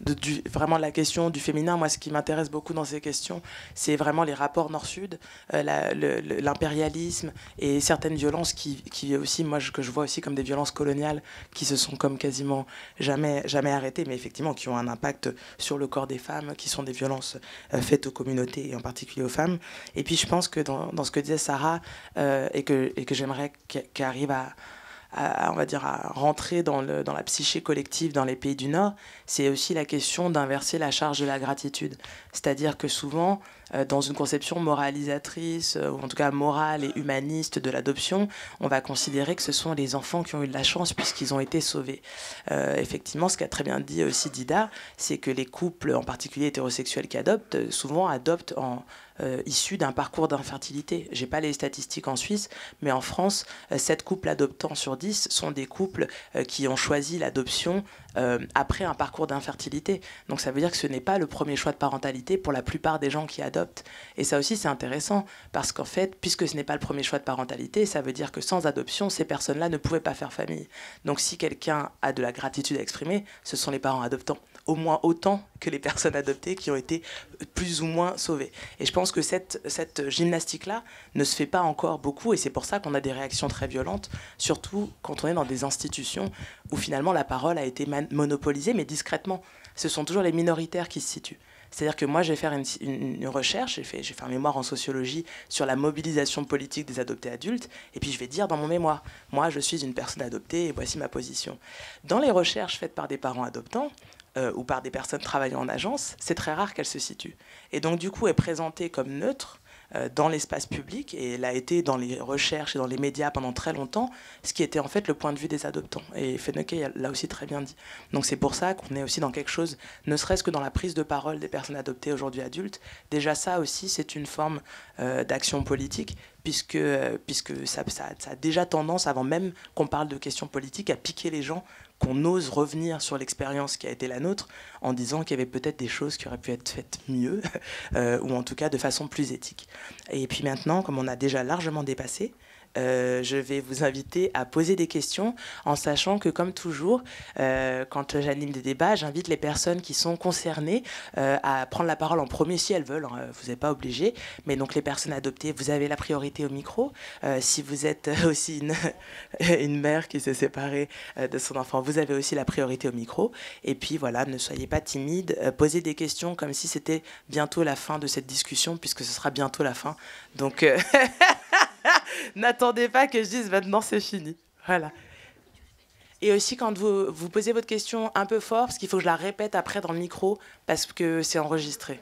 de, vraiment la question du féminin. Moi, ce qui m'intéresse beaucoup dans ces questions, c'est vraiment les rapports nord-sud, l'impérialisme et certaines violences qui, qui aussi, moi, que je vois aussi comme des violences coloniales qui se sont comme quasiment jamais, jamais arrêtées, mais effectivement qui ont un impact sur le corps des femmes, qui sont des violences faites aux communautés et en particulier aux femmes. Et puis je pense que dans, dans ce que disait Sarah euh, et que, et que j'aimerais qu'elle arrive à, à, on va dire, à rentrer dans, le, dans la psyché collective dans les pays du Nord, c'est aussi la question d'inverser la charge de la gratitude. C'est-à-dire que souvent, euh, dans une conception moralisatrice, euh, ou en tout cas morale et humaniste de l'adoption, on va considérer que ce sont les enfants qui ont eu de la chance puisqu'ils ont été sauvés. Euh, effectivement, ce qu'a très bien dit aussi Dida, c'est que les couples, en particulier hétérosexuels qui adoptent, souvent adoptent en, euh, issus d'un parcours d'infertilité. J'ai pas les statistiques en Suisse, mais en France, euh, 7 couples adoptants sur 10 sont des couples qui ont choisi l'adoption après un parcours d'infertilité. Donc ça veut dire que ce n'est pas le premier choix de parentalité pour la plupart des gens qui adoptent. Et ça aussi, c'est intéressant parce qu'en fait, puisque ce n'est pas le premier choix de parentalité, ça veut dire que sans adoption, ces personnes-là ne pouvaient pas faire famille. Donc si quelqu'un a de la gratitude à exprimer, ce sont les parents adoptants au moins autant que les personnes adoptées qui ont été plus ou moins sauvées. Et je pense que cette, cette gymnastique-là ne se fait pas encore beaucoup, et c'est pour ça qu'on a des réactions très violentes, surtout quand on est dans des institutions où finalement la parole a été monopolisée, mais discrètement. Ce sont toujours les minoritaires qui se situent. C'est-à-dire que moi, je vais faire une, une, recherche, j'ai fait, fait un mémoire en sociologie sur la mobilisation politique des adoptés adultes, et puis je vais dire dans mon mémoire, moi, je suis une personne adoptée, et voici ma position. Dans les recherches faites par des parents adoptants, euh, ou par des personnes travaillant en agence, c'est très rare qu'elle se situe. Et donc, du coup, est présentée comme neutre euh, dans l'espace public et elle a été dans les recherches et dans les médias pendant très longtemps, ce qui était en fait le point de vue des adoptants. Et Feneke l'a aussi très bien dit. Donc c'est pour ça qu'on est aussi dans quelque chose, ne serait-ce que dans la prise de parole des personnes adoptées aujourd'hui adultes. Déjà ça aussi, c'est une forme euh, d'action politique puisque, puisque ça, ça, ça, a déjà tendance, avant même qu'on parle de questions politiques, à piquer les gens qu'on ose revenir sur l'expérience qui a été la nôtre en disant qu'il y avait peut-être des choses qui auraient pu être faites mieux, euh, ou en tout cas de façon plus éthique. Et puis maintenant, comme on a déjà largement dépassé, euh, je vais vous inviter à poser des questions en sachant que, comme toujours, euh, quand j'anime des débats, j'invite les personnes qui sont concernées euh, à prendre la parole en premier si elles veulent. Hein, vous n'êtes pas obligé. Mais donc, les personnes adoptées, vous avez la priorité au micro. si vous êtes aussi une, mère qui s'est séparée de son enfant, vous avez aussi la priorité au micro. Et puis, voilà, ne soyez pas timide. posez des questions comme si c'était bientôt la fin de cette discussion, puisque ce sera bientôt la fin. Donc. N'attendez pas que je dise maintenant c'est fini. Voilà. Et aussi quand vous, vous posez votre question un peu fort, parce qu'il faut que je la répète après dans le micro, parce que c'est enregistré.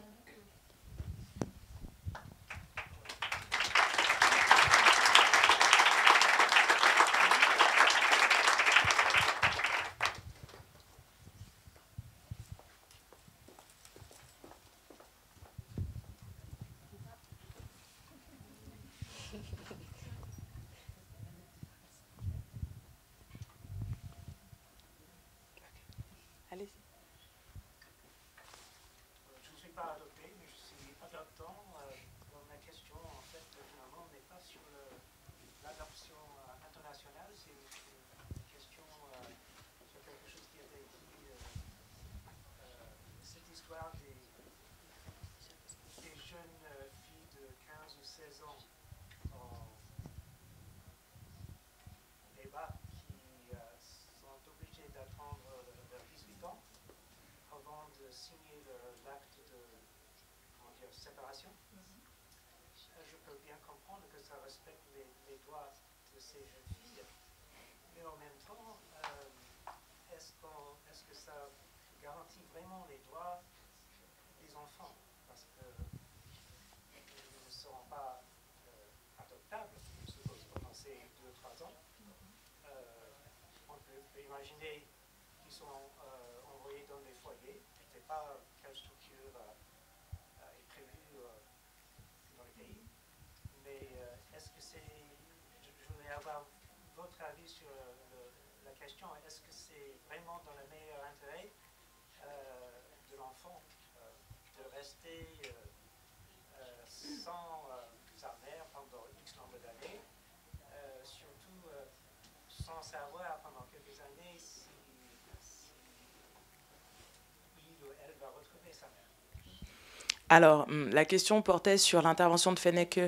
Imaginer qu'ils sont euh, envoyés dans des foyers. Je ne sais pas quelle structure euh, est prévue euh, dans le pays. Mais est-ce que c'est. Je, voudrais avoir votre avis sur la question. Est-ce que c'est vraiment dans le meilleur intérêt de l'enfant de rester sans sa mère pendant X nombre d'années, surtout sans savoir pendant quelques années si, il ou elle va retrouver sa mère. Alors, hum, la question portait sur l'intervention de Fennecke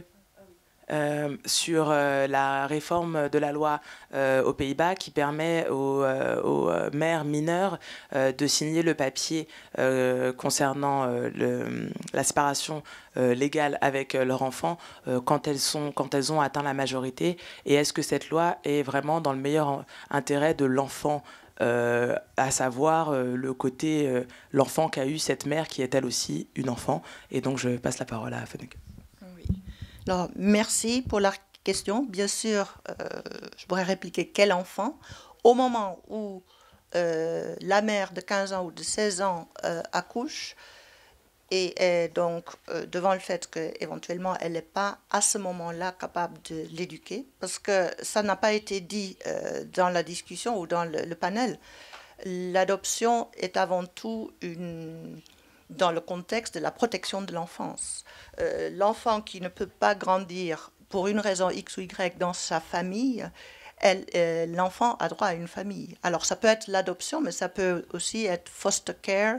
euh, sur euh, la réforme de la loi euh, aux Pays-Bas qui permet aux, aux mères mineures de signer le papier concernant la séparation légale avec leur enfant quand, elles ont atteint la majorité Et est-ce que cette loi est vraiment dans le meilleur intérêt de l'enfant à savoir le côté l'enfant qu'a eu cette mère qui est elle aussi une enfant? Et donc je passe la parole à Fennec merci pour la question. Bien sûr, euh, je pourrais répliquer quel enfant. Au moment où euh, la mère de 15 ans ou de 16 ans euh, accouche, et donc devant le fait qu'éventuellement elle n'est pas à ce moment-là capable de l'éduquer, parce que ça n'a pas été dit dans la discussion ou dans le panel. L'adoption est avant tout une, dans le contexte de la protection de l'enfance. L'enfant qui ne peut pas grandir pour une raison X ou Y dans sa famille, euh, l'enfant a droit à une famille. Alors ça peut être l'adoption, mais ça peut aussi être foster care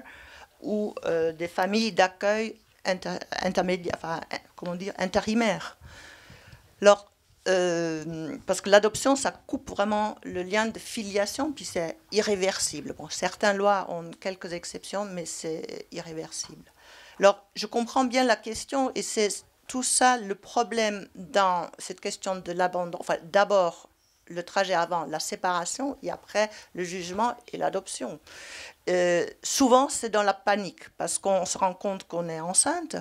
ou euh, des familles d'accueil intermédiaire, enfin, comment dire, intérimaires. Euh, parce que l'adoption, ça coupe vraiment le lien de filiation, puis c'est irréversible. Bon, certaines lois ont quelques exceptions, mais c'est irréversible. Alors, je comprends bien la question, et c'est tout ça le problème dans cette question de l'abandon. Enfin, d'abord, le trajet avant la séparation et après le jugement et l'adoption. Euh, souvent, c'est dans la panique parce qu'on se rend compte qu'on est enceinte.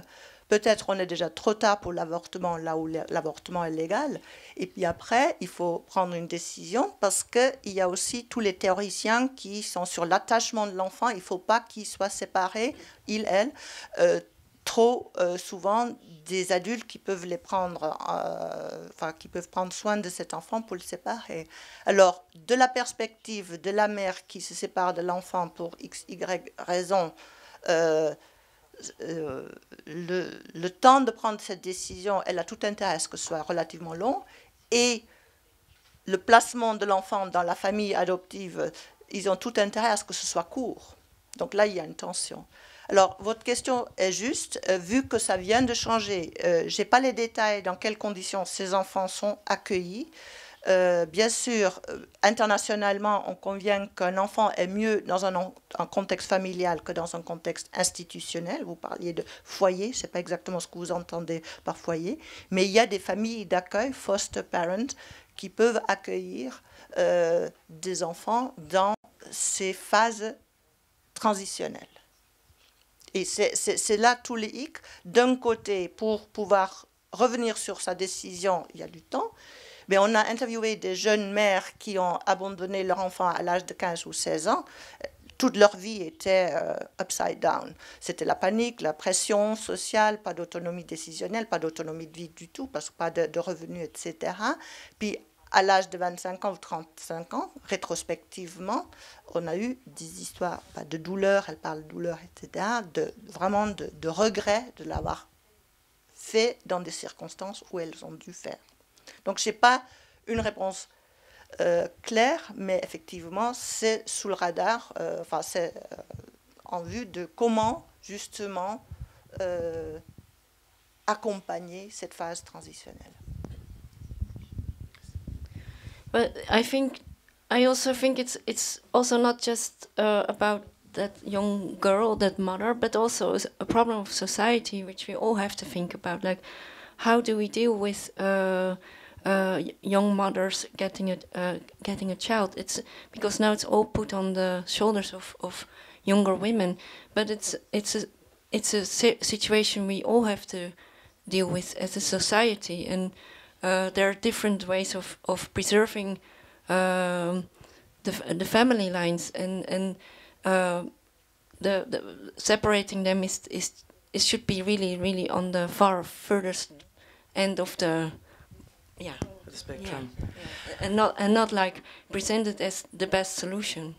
Peut-être on est déjà trop tard pour l'avortement, là où l'avortement est légal. Et puis après, il faut prendre une décision parce qu'il y a aussi tous les théoriciens qui sont sur l'attachement de l'enfant. Il ne faut pas qu'il soit séparé, il, elle, euh, trop euh, souvent des adultes qui peuvent les prendre, euh, enfin qui peuvent prendre soin de cet enfant pour le séparer. Alors, de la perspective de la mère qui se sépare de l'enfant pour x y raison, le, le, temps de prendre cette décision, elle a tout intérêt à ce que ce soit relativement long, et le placement de l'enfant dans la famille adoptive, ils ont tout intérêt à ce que ce soit court. Donc là, il y a une tension. Alors, votre question est juste, euh, vu que ça vient de changer. Euh, je n'ai pas les détails dans quelles conditions ces enfants sont accueillis. Euh, bien sûr, internationalement, on convient qu'un enfant est mieux dans un, contexte familial que dans un contexte institutionnel. Vous parliez de foyer, ce n'est pas exactement ce que vous entendez par foyer, mais il y a des familles d'accueil, foster parents, qui peuvent accueillir des enfants dans ces phases transitionnelles. Et c'est là tous les hic. D'un côté, pour pouvoir revenir sur sa décision, il y a du temps. Mais on a interviewé des jeunes mères qui ont abandonné leur enfant à l'âge de 15 ou 16 ans. Toute leur vie était euh, upside down. C'était la panique, la pression sociale, pas d'autonomie décisionnelle, pas d'autonomie de vie du tout, parce que pas de, revenus, etc. Puis à l'âge de 25 ans ou 35 ans, rétrospectivement, on a eu des histoires pas de douleur, elle parle de douleur, etc., de, vraiment de, de regret de l'avoir fait dans des circonstances où elles ont dû faire. Donc je n'ai pas une réponse euh, claire, mais effectivement, c'est sous le radar, euh, enfin c'est euh, en vue de comment justement accompagner cette phase transitionnelle. But I think I also think it's it's also not just uh, about that young girl, that mother, but also a problem of society, which we all have to think about. Like, how do we deal with uh, uh, young mothers getting a uh, getting a child? It's because now it's all put on the shoulders of, of younger women, but it's it's a it's a situation we all have to deal with as a society. And uh, there are different ways of, of preserving um, the, the family lines. And and uh, the, the separating them is, is it should be really really on the far furthest end of the yeah. The spectrum. Yeah, and not and not like presented as the best solution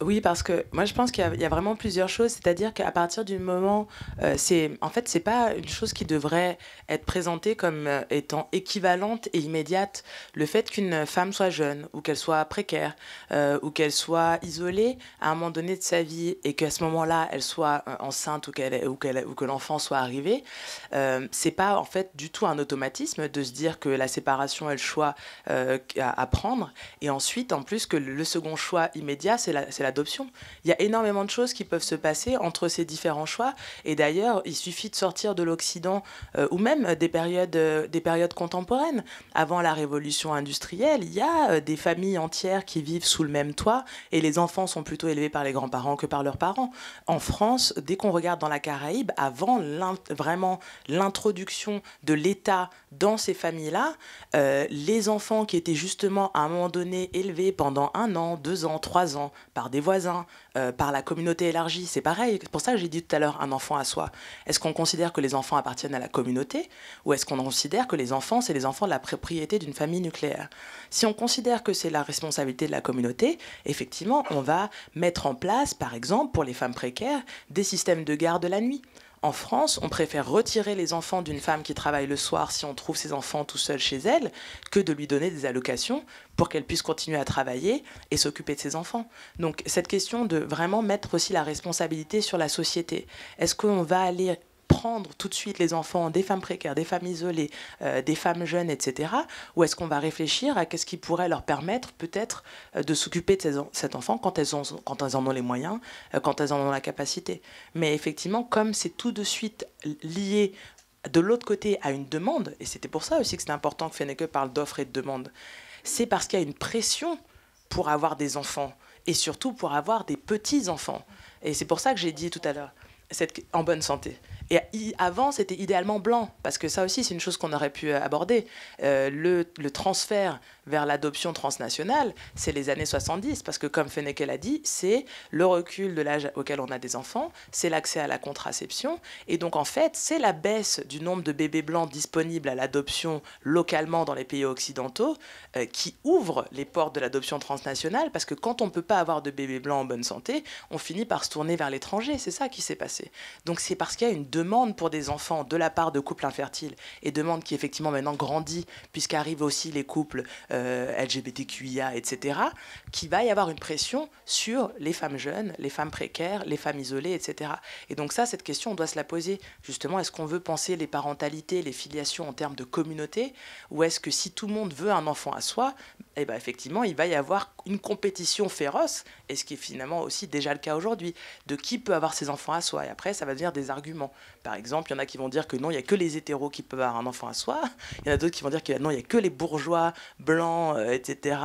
Oui, parce que moi je pense qu'il y, a vraiment plusieurs choses, c'est-à-dire qu'à partir du moment, euh, c'est en fait c'est pas une chose qui devrait être présentée comme euh, étant équivalente et immédiate. Le fait qu'une femme soit jeune ou qu'elle soit précaire euh, ou qu'elle soit isolée à un moment donné de sa vie et qu'à ce moment-là elle soit enceinte ou qu'elle ou, qu'elle ou que l'enfant soit arrivé, c'est pas en fait du tout un automatisme de se dire que la séparation est le choix à, à, prendre et ensuite en plus que le second choix immédiat c'est la l'adoption. Il y a énormément de choses qui peuvent se passer entre ces différents choix. Et d'ailleurs, il suffit de sortir de l'Occident euh, ou même des périodes, euh, des périodes contemporaines. Avant la révolution industrielle, il y a euh, des familles entières qui vivent sous le même toit et les enfants sont plutôt élevés par les grands-parents que par leurs parents. En France, dès qu'on regarde dans la Caraïbe, avant vraiment l'introduction de l'État dans ces familles-là, euh, les enfants qui étaient justement à un moment donné élevés pendant un an, deux ans, trois ans par des voisins, euh, par la communauté élargie, c'est pareil. C'est pour ça que j'ai dit tout à l'heure un enfant à soi. Est-ce qu'on considère que les enfants appartiennent à la communauté ou est-ce qu'on considère que les enfants, c'est les enfants de la propriété d'une famille nucléaire? Si on considère que c'est la responsabilité de la communauté, effectivement, on va mettre en place, par exemple, pour les femmes précaires, des systèmes de garde la nuit. En France, on préfère retirer les enfants d'une femme qui travaille le soir si on trouve ses enfants tout seuls chez elle que de lui donner des allocations pour qu'elle puisse continuer à travailler et s'occuper de ses enfants. Donc cette question de vraiment mettre aussi la responsabilité sur la société. Est-ce qu'on va aller prendre tout de suite les enfants des femmes précaires, des femmes isolées, euh, des femmes jeunes, etc. Ou est-ce qu'on va réfléchir à qu'est-ce qui pourrait leur permettre peut-être euh, de s'occuper de cet enfant quand elles, ont, quand elles en ont les moyens, euh, quand elles en ont la capacité. Mais effectivement, comme c'est tout de suite lié de l'autre côté à une demande, et c'était pour ça aussi que c'est important que Feneke parle d'offre et de demande, c'est parce qu'il y a une pression pour avoir des enfants, et surtout pour avoir des petits-enfants. Et c'est pour ça que j'ai dit tout à l'heure, en bonne santé. Et avant, c'était idéalement blanc, parce que ça aussi, c'est une chose qu'on aurait pu aborder. Euh, le, transfert vers l'adoption transnationale, c'est les années 70, parce que comme Feneke l'a dit, c'est le recul de l'âge auquel on a des enfants, c'est l'accès à la contraception, et donc en fait, c'est la baisse du nombre de bébés blancs disponibles à l'adoption localement dans les pays occidentaux euh, qui ouvre les portes de l'adoption transnationale, parce que quand on ne peut pas avoir de bébés blancs en bonne santé, on finit par se tourner vers l'étranger, c'est ça qui s'est passé. Donc c'est parce qu'il y a une demande pour des enfants de la part de couples infertiles, et demande qui effectivement maintenant grandit, puisqu'arrivent aussi les couples euh, LGBTQIA, etc., qu'il va y avoir une pression sur les femmes jeunes, les femmes précaires, les femmes isolées, etc. Et donc ça, cette question, on doit se la poser. Justement, est-ce qu'on veut penser les parentalités, les filiations en termes de communauté, ou est-ce que si tout le monde veut un enfant à soi, eh ben effectivement, il va y avoir une compétition féroce, et ce qui est finalement aussi déjà le cas aujourd'hui, de qui peut avoir ses enfants à soi. Et après, ça va devenir des arguments. Par exemple, il y en a qui vont dire que non, il n'y a que les hétéros qui peuvent avoir un enfant à soi. Il y en a d'autres qui vont dire que non, il n'y a que les bourgeois blancs, euh, etc.,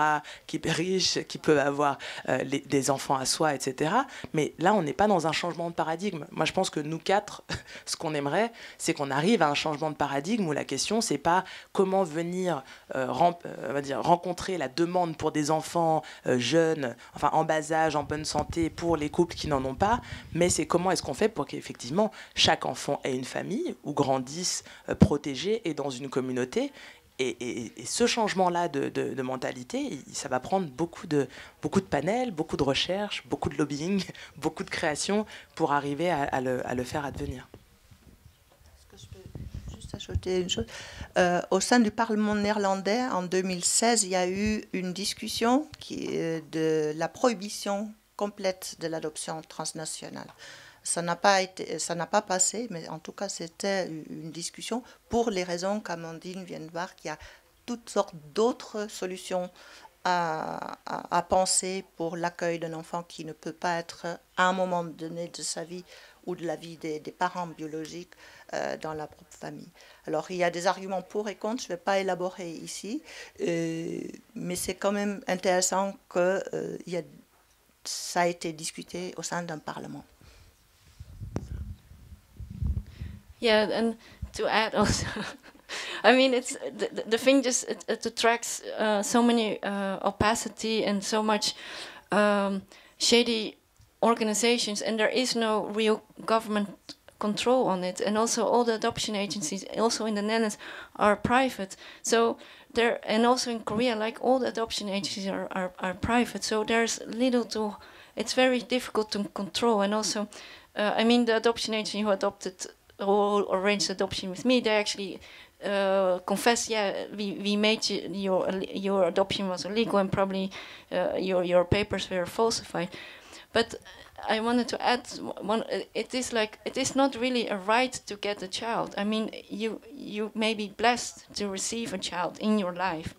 qui riches, qui peuvent avoir euh, des enfants à soi, etc. Mais là, on n'est pas dans un changement de paradigme. Moi, je pense que nous quatre, ce qu'on aimerait, c'est qu'on arrive à un changement de paradigme où la question, c'est pas comment venir euh, rencontrer la demande pour des enfants jeunes, enfin en bas âge, en bonne santé, pour les couples qui n'en ont pas, mais c'est comment est-ce qu'on fait pour qu'effectivement chaque enfant ait une famille ou grandisse protégé et dans une communauté et, ce changement-là de, mentalité, ça va prendre beaucoup de, beaucoup de panels, beaucoup de recherches, beaucoup de lobbying, beaucoup de création pour arriver à, le, faire advenir. Est-ce que je peux juste ajouter une chose? Euh, Au sein du Parlement néerlandais, en 2016, il y a eu une discussion qui, de la prohibition complète de l'adoption transnationale. Ça n'a pas, été, ça n'a pas passé, mais en tout cas, c'était une discussion pour les raisons qu'Amandine vient de voir, qu'il y a toutes sortes d'autres solutions à, à, penser pour l'accueil d'un enfant qui ne peut pas être à un moment donné de sa vie ou de la vie des, parents biologiques euh, dans la propre famille. Alors il y a des arguments pour et contre, je ne vais pas élaborer ici, euh, mais c'est quand même intéressant que euh, y a, ça a été discuté au sein d'un Parlement. Yeah, and to add also, I mean, it's the, the thing just it, it attracts uh, so many uh, opacity and so much um, shady organizations, and there is no real government control on it. And also, all the adoption agencies, also in the Netherlands, are private. So there, and also in Korea, like all the adoption agencies are, are, are private. So there's little to. It's very difficult to control, and also, uh, I mean, the adoption agency who adopted who arranged adoption with me, they actually uh, confess, yeah, we, we made you, your your adoption was illegal and probably uh, your your papers were falsified. But I wanted to add one. It is like it is not really a right to get a child. I mean, you you may be blessed to receive a child in your life,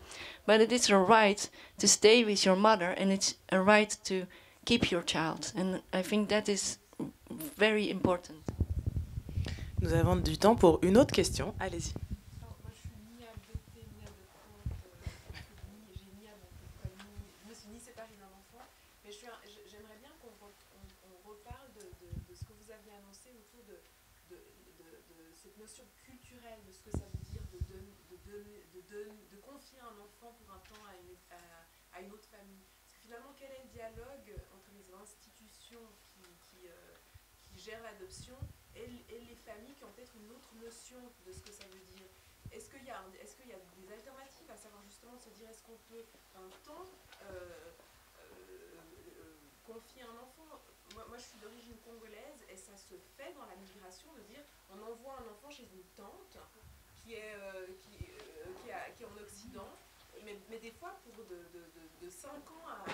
but it is a right to stay with your mother, and it's a right to keep your child. And I think that is very important. Nous avons du temps pour une autre question. Allez-y. l'adoption et, les familles qui ont peut-être une autre notion de ce que ça veut dire. Est-ce qu'il y, est qu y, a des alternatives à savoir justement se dire est-ce qu'on peut un temps euh, euh, confier un enfant? Moi, je suis d'origine congolaise et ça se fait dans la migration de dire on envoie un enfant chez une tante qui est, qui, qui, a, qui est en Occident mais, mais, des fois, pour de, de, de, de 5 ans à,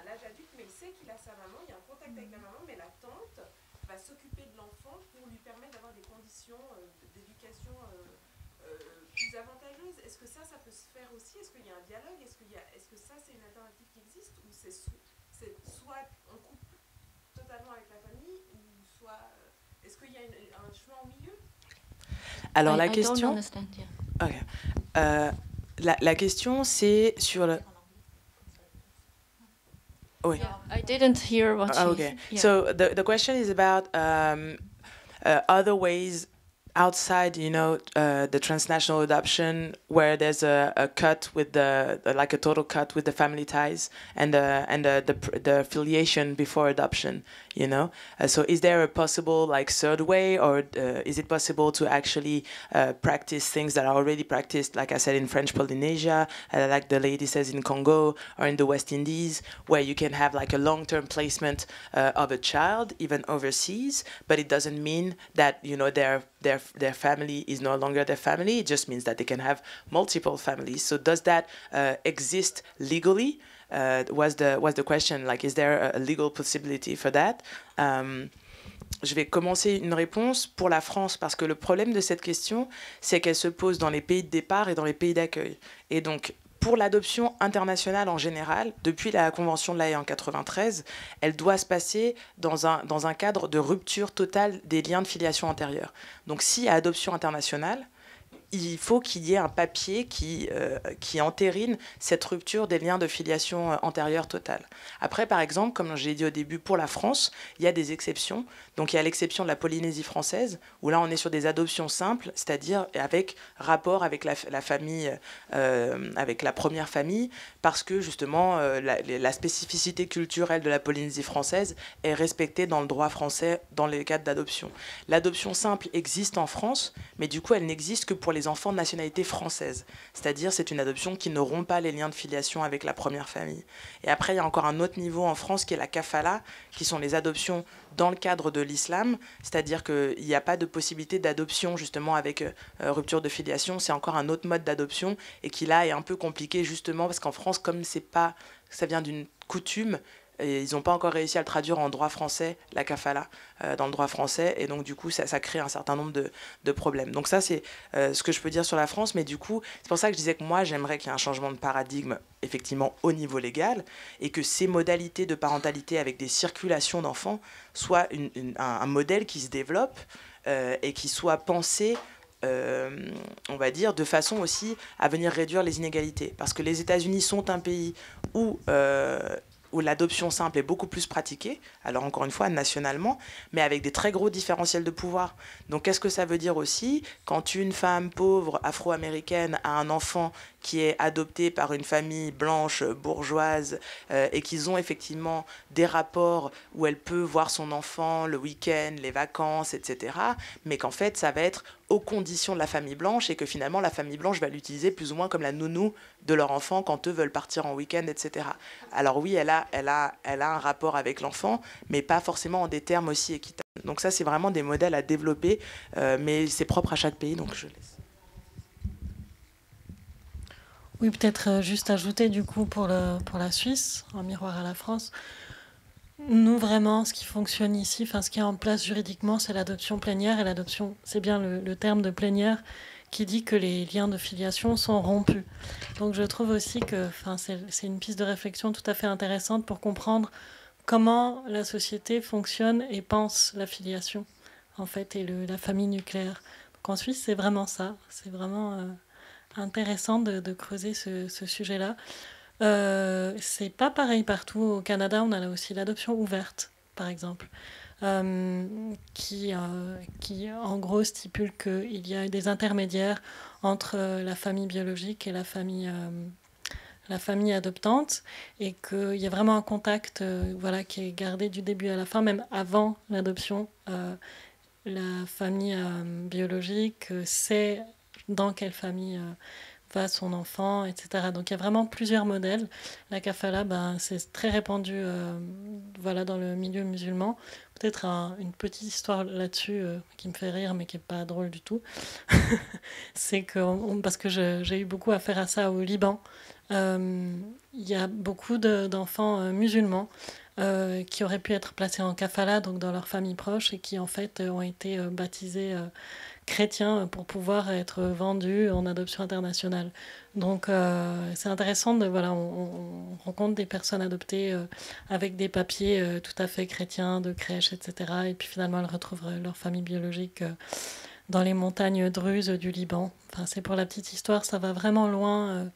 à l'âge adulte, mais il sait qu'il a sa maman, il y a un contact avec la maman, mais la tante va s'occuper de l'enfant pour lui permettre d'avoir des conditions euh, d'éducation euh, euh, plus avantageuses. Est-ce que ça, ça peut se faire aussi? Est-ce qu'il y a un dialogue? Est-ce que, est -ce que ça, c'est une alternative qui existe? Ou c'est so soit on coupe totalement avec la famille, ou soit... Est-ce qu'il y a une, un chemin au milieu? Alors I, la I question... Okay. Euh, la, la, question, c'est sur le. Yeah, I didn't hear what. Uh, okay. Yeah. So the the question is about um, uh, other ways outside, you know, uh, the transnational adoption, where there's a, a cut with the like a total cut with the family ties and the and the the, the affiliation before adoption, you know. Uh, so is there a possible like third way, or uh, is it possible to actually uh, practice things that are already practiced, like I said in French Polynesia, uh, like the lady says in Congo or in the West Indies, where you can have like a long-term placement uh, of a child even overseas, but it doesn't mean that you know their their their family is no longer their family. It just means that they can have multiple families. So does that uh, exist legally? Uh, was the was the question like is there a legal possibility for that? Um, je vais commencer une réponse pour la France parce que le problème de cette question, c'est qu'elle se pose dans les pays de départ et dans les pays d'accueil. Et donc, pour l'adoption internationale en général, depuis la Convention de l'AE en 93, elle doit se passer dans un, dans un cadre de rupture totale des liens de filiation antérieure. Donc y a adoption internationale, il faut qu'il y ait un papier qui, euh, qui entérine cette rupture des liens de filiation euh, antérieure totale. Après, par exemple, comme j'ai dit au début, pour la France, il y a des exceptions. Donc il y a l'exception de la Polynésie française, où là on est sur des adoptions simples, c'est-à-dire avec rapport avec la, famille, euh, avec la première famille, parce que justement euh, la, la, spécificité culturelle de la Polynésie française est respectée dans le droit français dans les cadres d'adoption. L'adoption simple existe en France, mais du coup elle n'existe que pour les enfants de nationalité française. C'est-à-dire c'est une adoption qui n'auront pas les liens de filiation avec la première famille. Et après il y a encore un autre niveau en France qui est la kafala, qui sont les adoptions dans le cadre de l'islam, c'est-à-dire qu'il n'y a pas de possibilité d'adoption justement avec euh, rupture de filiation, c'est encore un autre mode d'adoption et qui là est un peu compliqué justement parce qu'en France, comme c'est pas, ça vient d'une coutume, ils n'ont pas encore réussi à le traduire en droit français, la kafala, euh, dans le droit français, et donc du coup ça, ça crée un certain nombre de, de problèmes. Donc ça c'est euh, ce que je peux dire sur la France, mais du coup c'est pour ça que je disais que moi j'aimerais qu'il y ait un changement de paradigme effectivement au niveau légal, et que ces modalités de parentalité avec des circulations d'enfants soient un, modèle qui se développe euh, et qui soit pensé on va dire, de façon aussi à venir réduire les inégalités. Parce que les États-Unis sont un pays où où l'adoption simple est beaucoup plus pratiquée, alors encore une fois nationalement, mais avec des très gros différentiels de pouvoir. Donc qu'est-ce que ça veut dire aussi? Quand une femme pauvre afro-américaine a un enfant qui est adopté par une famille blanche bourgeoise euh, et qu'ils ont effectivement des rapports où elle peut voir son enfant le week-end, les vacances, etc. Mais qu'en fait, ça va être aux conditions de la famille blanche et que finalement la famille blanche va l'utiliser plus ou moins comme la nounou de leur enfant quand eux veulent partir en week-end, etc. Alors oui, elle a, elle a, elle a un rapport avec l'enfant, mais pas forcément en des termes aussi équitables. Donc ça, c'est vraiment des modèles à développer, euh, mais c'est propre à chaque pays, donc je. Oui, peut-être juste ajouter du coup pour, la Suisse, en miroir à la France. Nous, vraiment, ce qui fonctionne ici, enfin, ce qui est en place juridiquement, c'est l'adoption plénière. Et l'adoption, c'est bien le, terme de plénière qui dit que les liens de filiation sont rompus. Donc je trouve aussi que enfin, c'est une piste de réflexion tout à fait intéressante pour comprendre comment la société fonctionne et pense la filiation, en fait, et la famille nucléaire. En Suisse, c'est vraiment ça. C'est vraiment... Euh, intéressant de, creuser ce, sujet-là. Euh, c'est pas pareil partout. Au Canada, on a là aussi l'adoption ouverte, par exemple, euh, qui, euh, qui en gros stipule qu'il y a des intermédiaires entre la famille biologique et la famille la famille adoptante et qu'il y a vraiment un contact voilà, qui est gardé du début à la fin, même avant l'adoption. la famille biologique sait dans quelle famille va son enfant, etc. Donc il y a vraiment plusieurs modèles. La kafala, ben, c'est très répandu euh, voilà, dans le milieu musulman. Peut-être une petite histoire là-dessus euh, qui me fait rire, mais qui n'est pas drôle du tout. c'est que, parce que j'ai eu beaucoup affaire à ça au Liban. Euh, il y a beaucoup d'enfants musulmans qui auraient pu être placés en kafala, donc dans leur famille proche, et qui en fait ont été baptisés chrétiens pour pouvoir être vendus en adoption internationale. Donc euh, c'est intéressant de voilà, on, rencontre des personnes adoptées euh, avec des papiers euh, tout à fait chrétiens, de crèche, etc. Et puis finalement elles retrouvent leur famille biologique dans les montagnes druzes du Liban. Enfin c'est pour la petite histoire, ça va vraiment loin.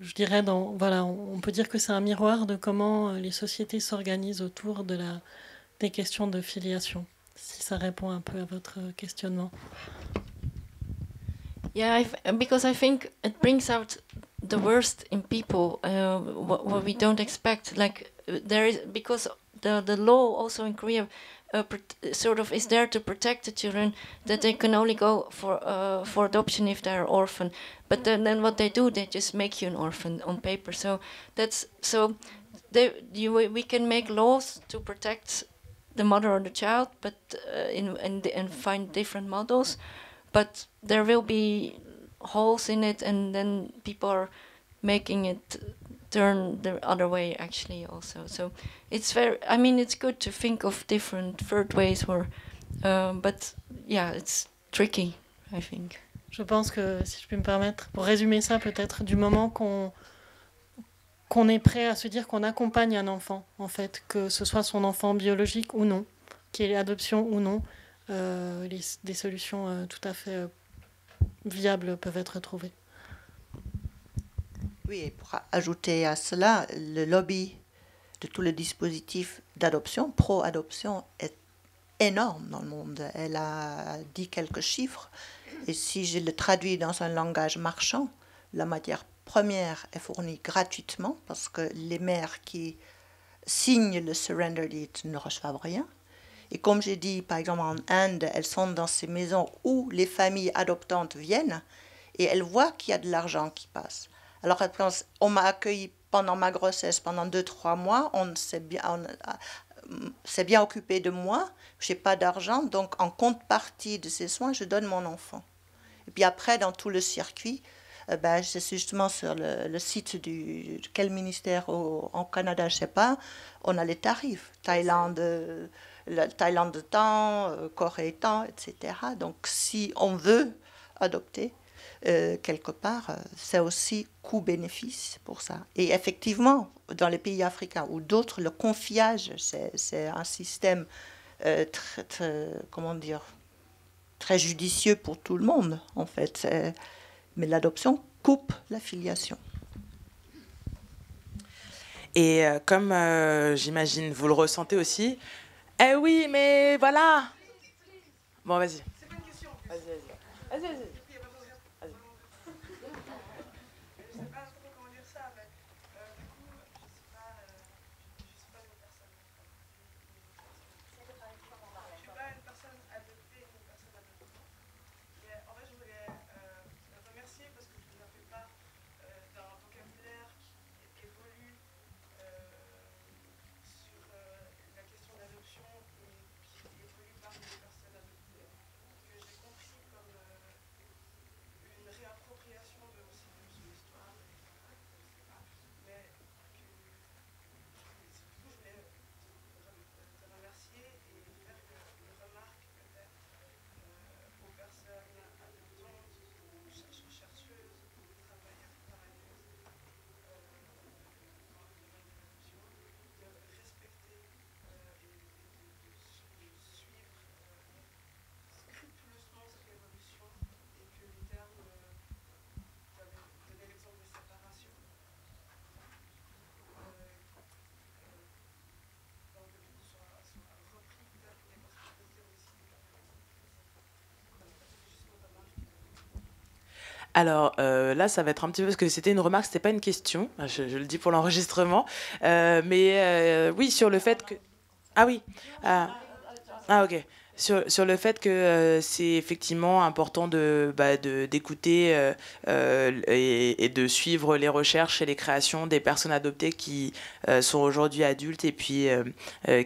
je dirais dans voilà, on, peut dire que c'est un miroir de comment les sociétés s'organisent autour de la des questions de filiation si ça répond un peu à votre questionnement. Yeah, because I think it brings out the worst in people, uh, what, what, we don't expect. Like there is because the the law also in Korea. Uh, sort of is there to protect the children that they can only go for uh, for adoption if they're orphan but then, then what they do they just make you an orphan on paper so that's so they you we can make laws to protect the mother or the child, but uh, in, the, and find different models. But there will be holes in it, and then people are making it turn the other way actually also. So it's very. I mean, it's good to think of different third ways, or um, but yeah, it's tricky. I think. Je pense que si je peux me permettre, pour résumer ça, peut-être du moment qu'on qu'on est prêt à se dire qu'on accompagne un enfant, en fait, que ce soit son enfant biologique ou non, qu'il ait adoption ou non, euh, des solutions euh, tout à fait euh, viables peuvent être trouvées. Oui, et pour ajouter à cela, le lobby de tout le dispositif d'adoption, pro-adoption, est énorme dans le monde. Elle a dit quelques chiffres, et si je le traduis dans un langage marchand, la matière première est fournie gratuitement parce que les mères qui signent le surrender deed ne reçoivent rien. Et comme j'ai dit, par exemple en Inde, elles sont dans ces maisons où les familles adoptantes viennent et elles voient qu'il y a de l'argent qui passe. Alors elles pensent, on m'a accueilli pendant ma grossesse, pendant deux, trois mois, on s'est bien, s'est bien occupé de moi, je n'ai pas d'argent, donc en contrepartie de ces soins, je donne mon enfant. Et puis après, dans tout le circuit, euh, ben, c'est justement sur le, site du quel ministère au, en Canada, je sais pas, on a les tarifs. Thaïlande, le, Thaïlande de temps, euh, Corée temps, etc. Donc si on veut adopter, euh, quelque part, c'est aussi coût-bénéfice pour ça. Et effectivement, dans les pays africains ou d'autres, le confiage, c'est un système très, comment dire, très judicieux pour tout le monde, en fait mais l'adoption coupe la filiation. Et euh, comme euh, j'imagine vous le ressentez aussi, eh oui, mais voilà. Bon, vas-y. Vas-y, vas-y. Vas-y, vas-y. Alors là, ça va être un petit peu parce que c'était une remarque, c'était pas une question. Je, le dis pour l'enregistrement, mais oui sur le fait que ah oui. Ah, ah ok sur, sur, le fait que euh, c'est effectivement important de bah, d'écouter euh, euh, et, de suivre les recherches et les créations des personnes adoptées qui sont aujourd'hui adultes et puis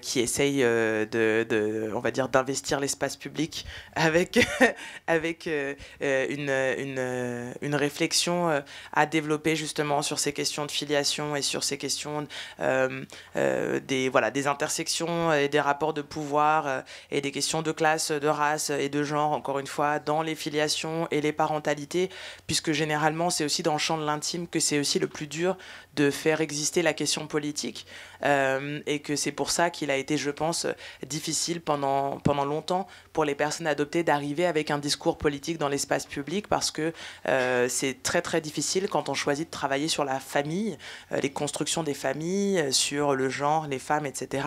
qui essayent de, de, on va dire d'investir l'espace public avec avec une, une, une, réflexion à développer justement sur ces questions de filiation et sur ces questions des voilà des intersections et des rapports de pouvoir et des questions de classe, de race et de genre, encore une fois, dans les filiations et les parentalités, puisque généralement c'est aussi dans le champ de l'intime que c'est aussi le plus dur de faire exister la question politique euh, et que c'est pour ça qu'il a été, je pense, difficile pendant, pendant longtemps pour les personnes adoptées d'arriver avec un discours politique dans l'espace public parce que euh, c'est très très difficile quand on choisit de travailler sur la famille, euh, les constructions des familles, sur le genre, les femmes, etc.,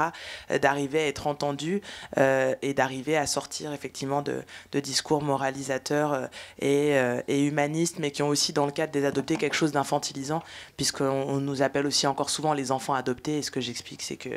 d'arriver à être entendu et d'arriver à sortir effectivement de, de discours moralisateurs et, et humanistes, mais qui ont aussi dans le cadre des adoptés quelque chose d'infantilisant, puisqu'on on nous appelle aussi encore souvent les enfants adoptés. Et ce que j'explique, c'est que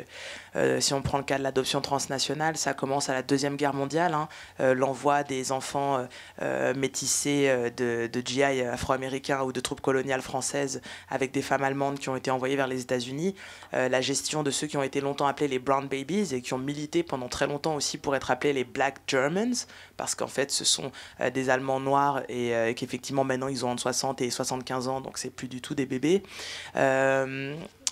euh, si on prend le cas de l'adoption transnationale, ça commence à la Deuxième Guerre mondiale. Hein. Euh, l'envoi des enfants euh, métissés de, GI afro-américains ou de troupes coloniales françaises avec des femmes allemandes qui ont été envoyées vers les États-Unis. la gestion de ceux qui ont été longtemps appelés les Brown Babies et qui ont milité pendant très longtemps aussi pour être appelés les Black Germans, parce qu'en fait, ce sont des Allemands noirs et qu'effectivement, maintenant, ils ont entre 60 et 75 ans, donc c'est plus du tout des bébés.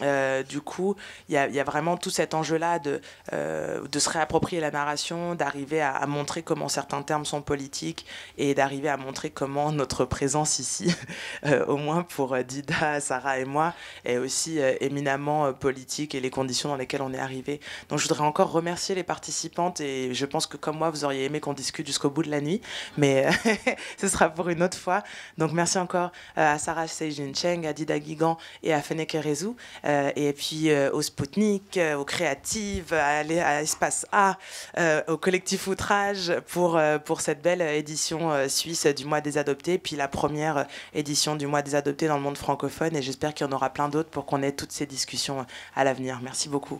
Euh, du coup, il y, a, vraiment tout cet enjeu-là de, euh, se réapproprier la narration, d'arriver à, à, montrer comment certains termes sont politiques et d'arriver à montrer comment notre présence ici, euh, au moins pour Dida, Sarah et moi, est aussi éminemment politique et les conditions dans lesquelles on est arrivé. Donc je voudrais encore remercier les participantes et je pense que comme moi, vous auriez aimé qu'on discute jusqu'au bout de la nuit, mais ce sera pour une autre fois. Donc merci encore à Sarah Seijin Cheng, à Dida Guigan et à Feneke Rezou. Euh, et puis euh, au Spoutnik, euh, aux Créatives, à, à Espace A, au collectif Outrage pour, pour cette belle édition suisse du mois des adoptés, puis la première édition du mois des adoptés dans le monde francophone. Et j'espère qu'il y en aura plein d'autres pour qu'on ait toutes ces discussions à l'avenir. Merci beaucoup.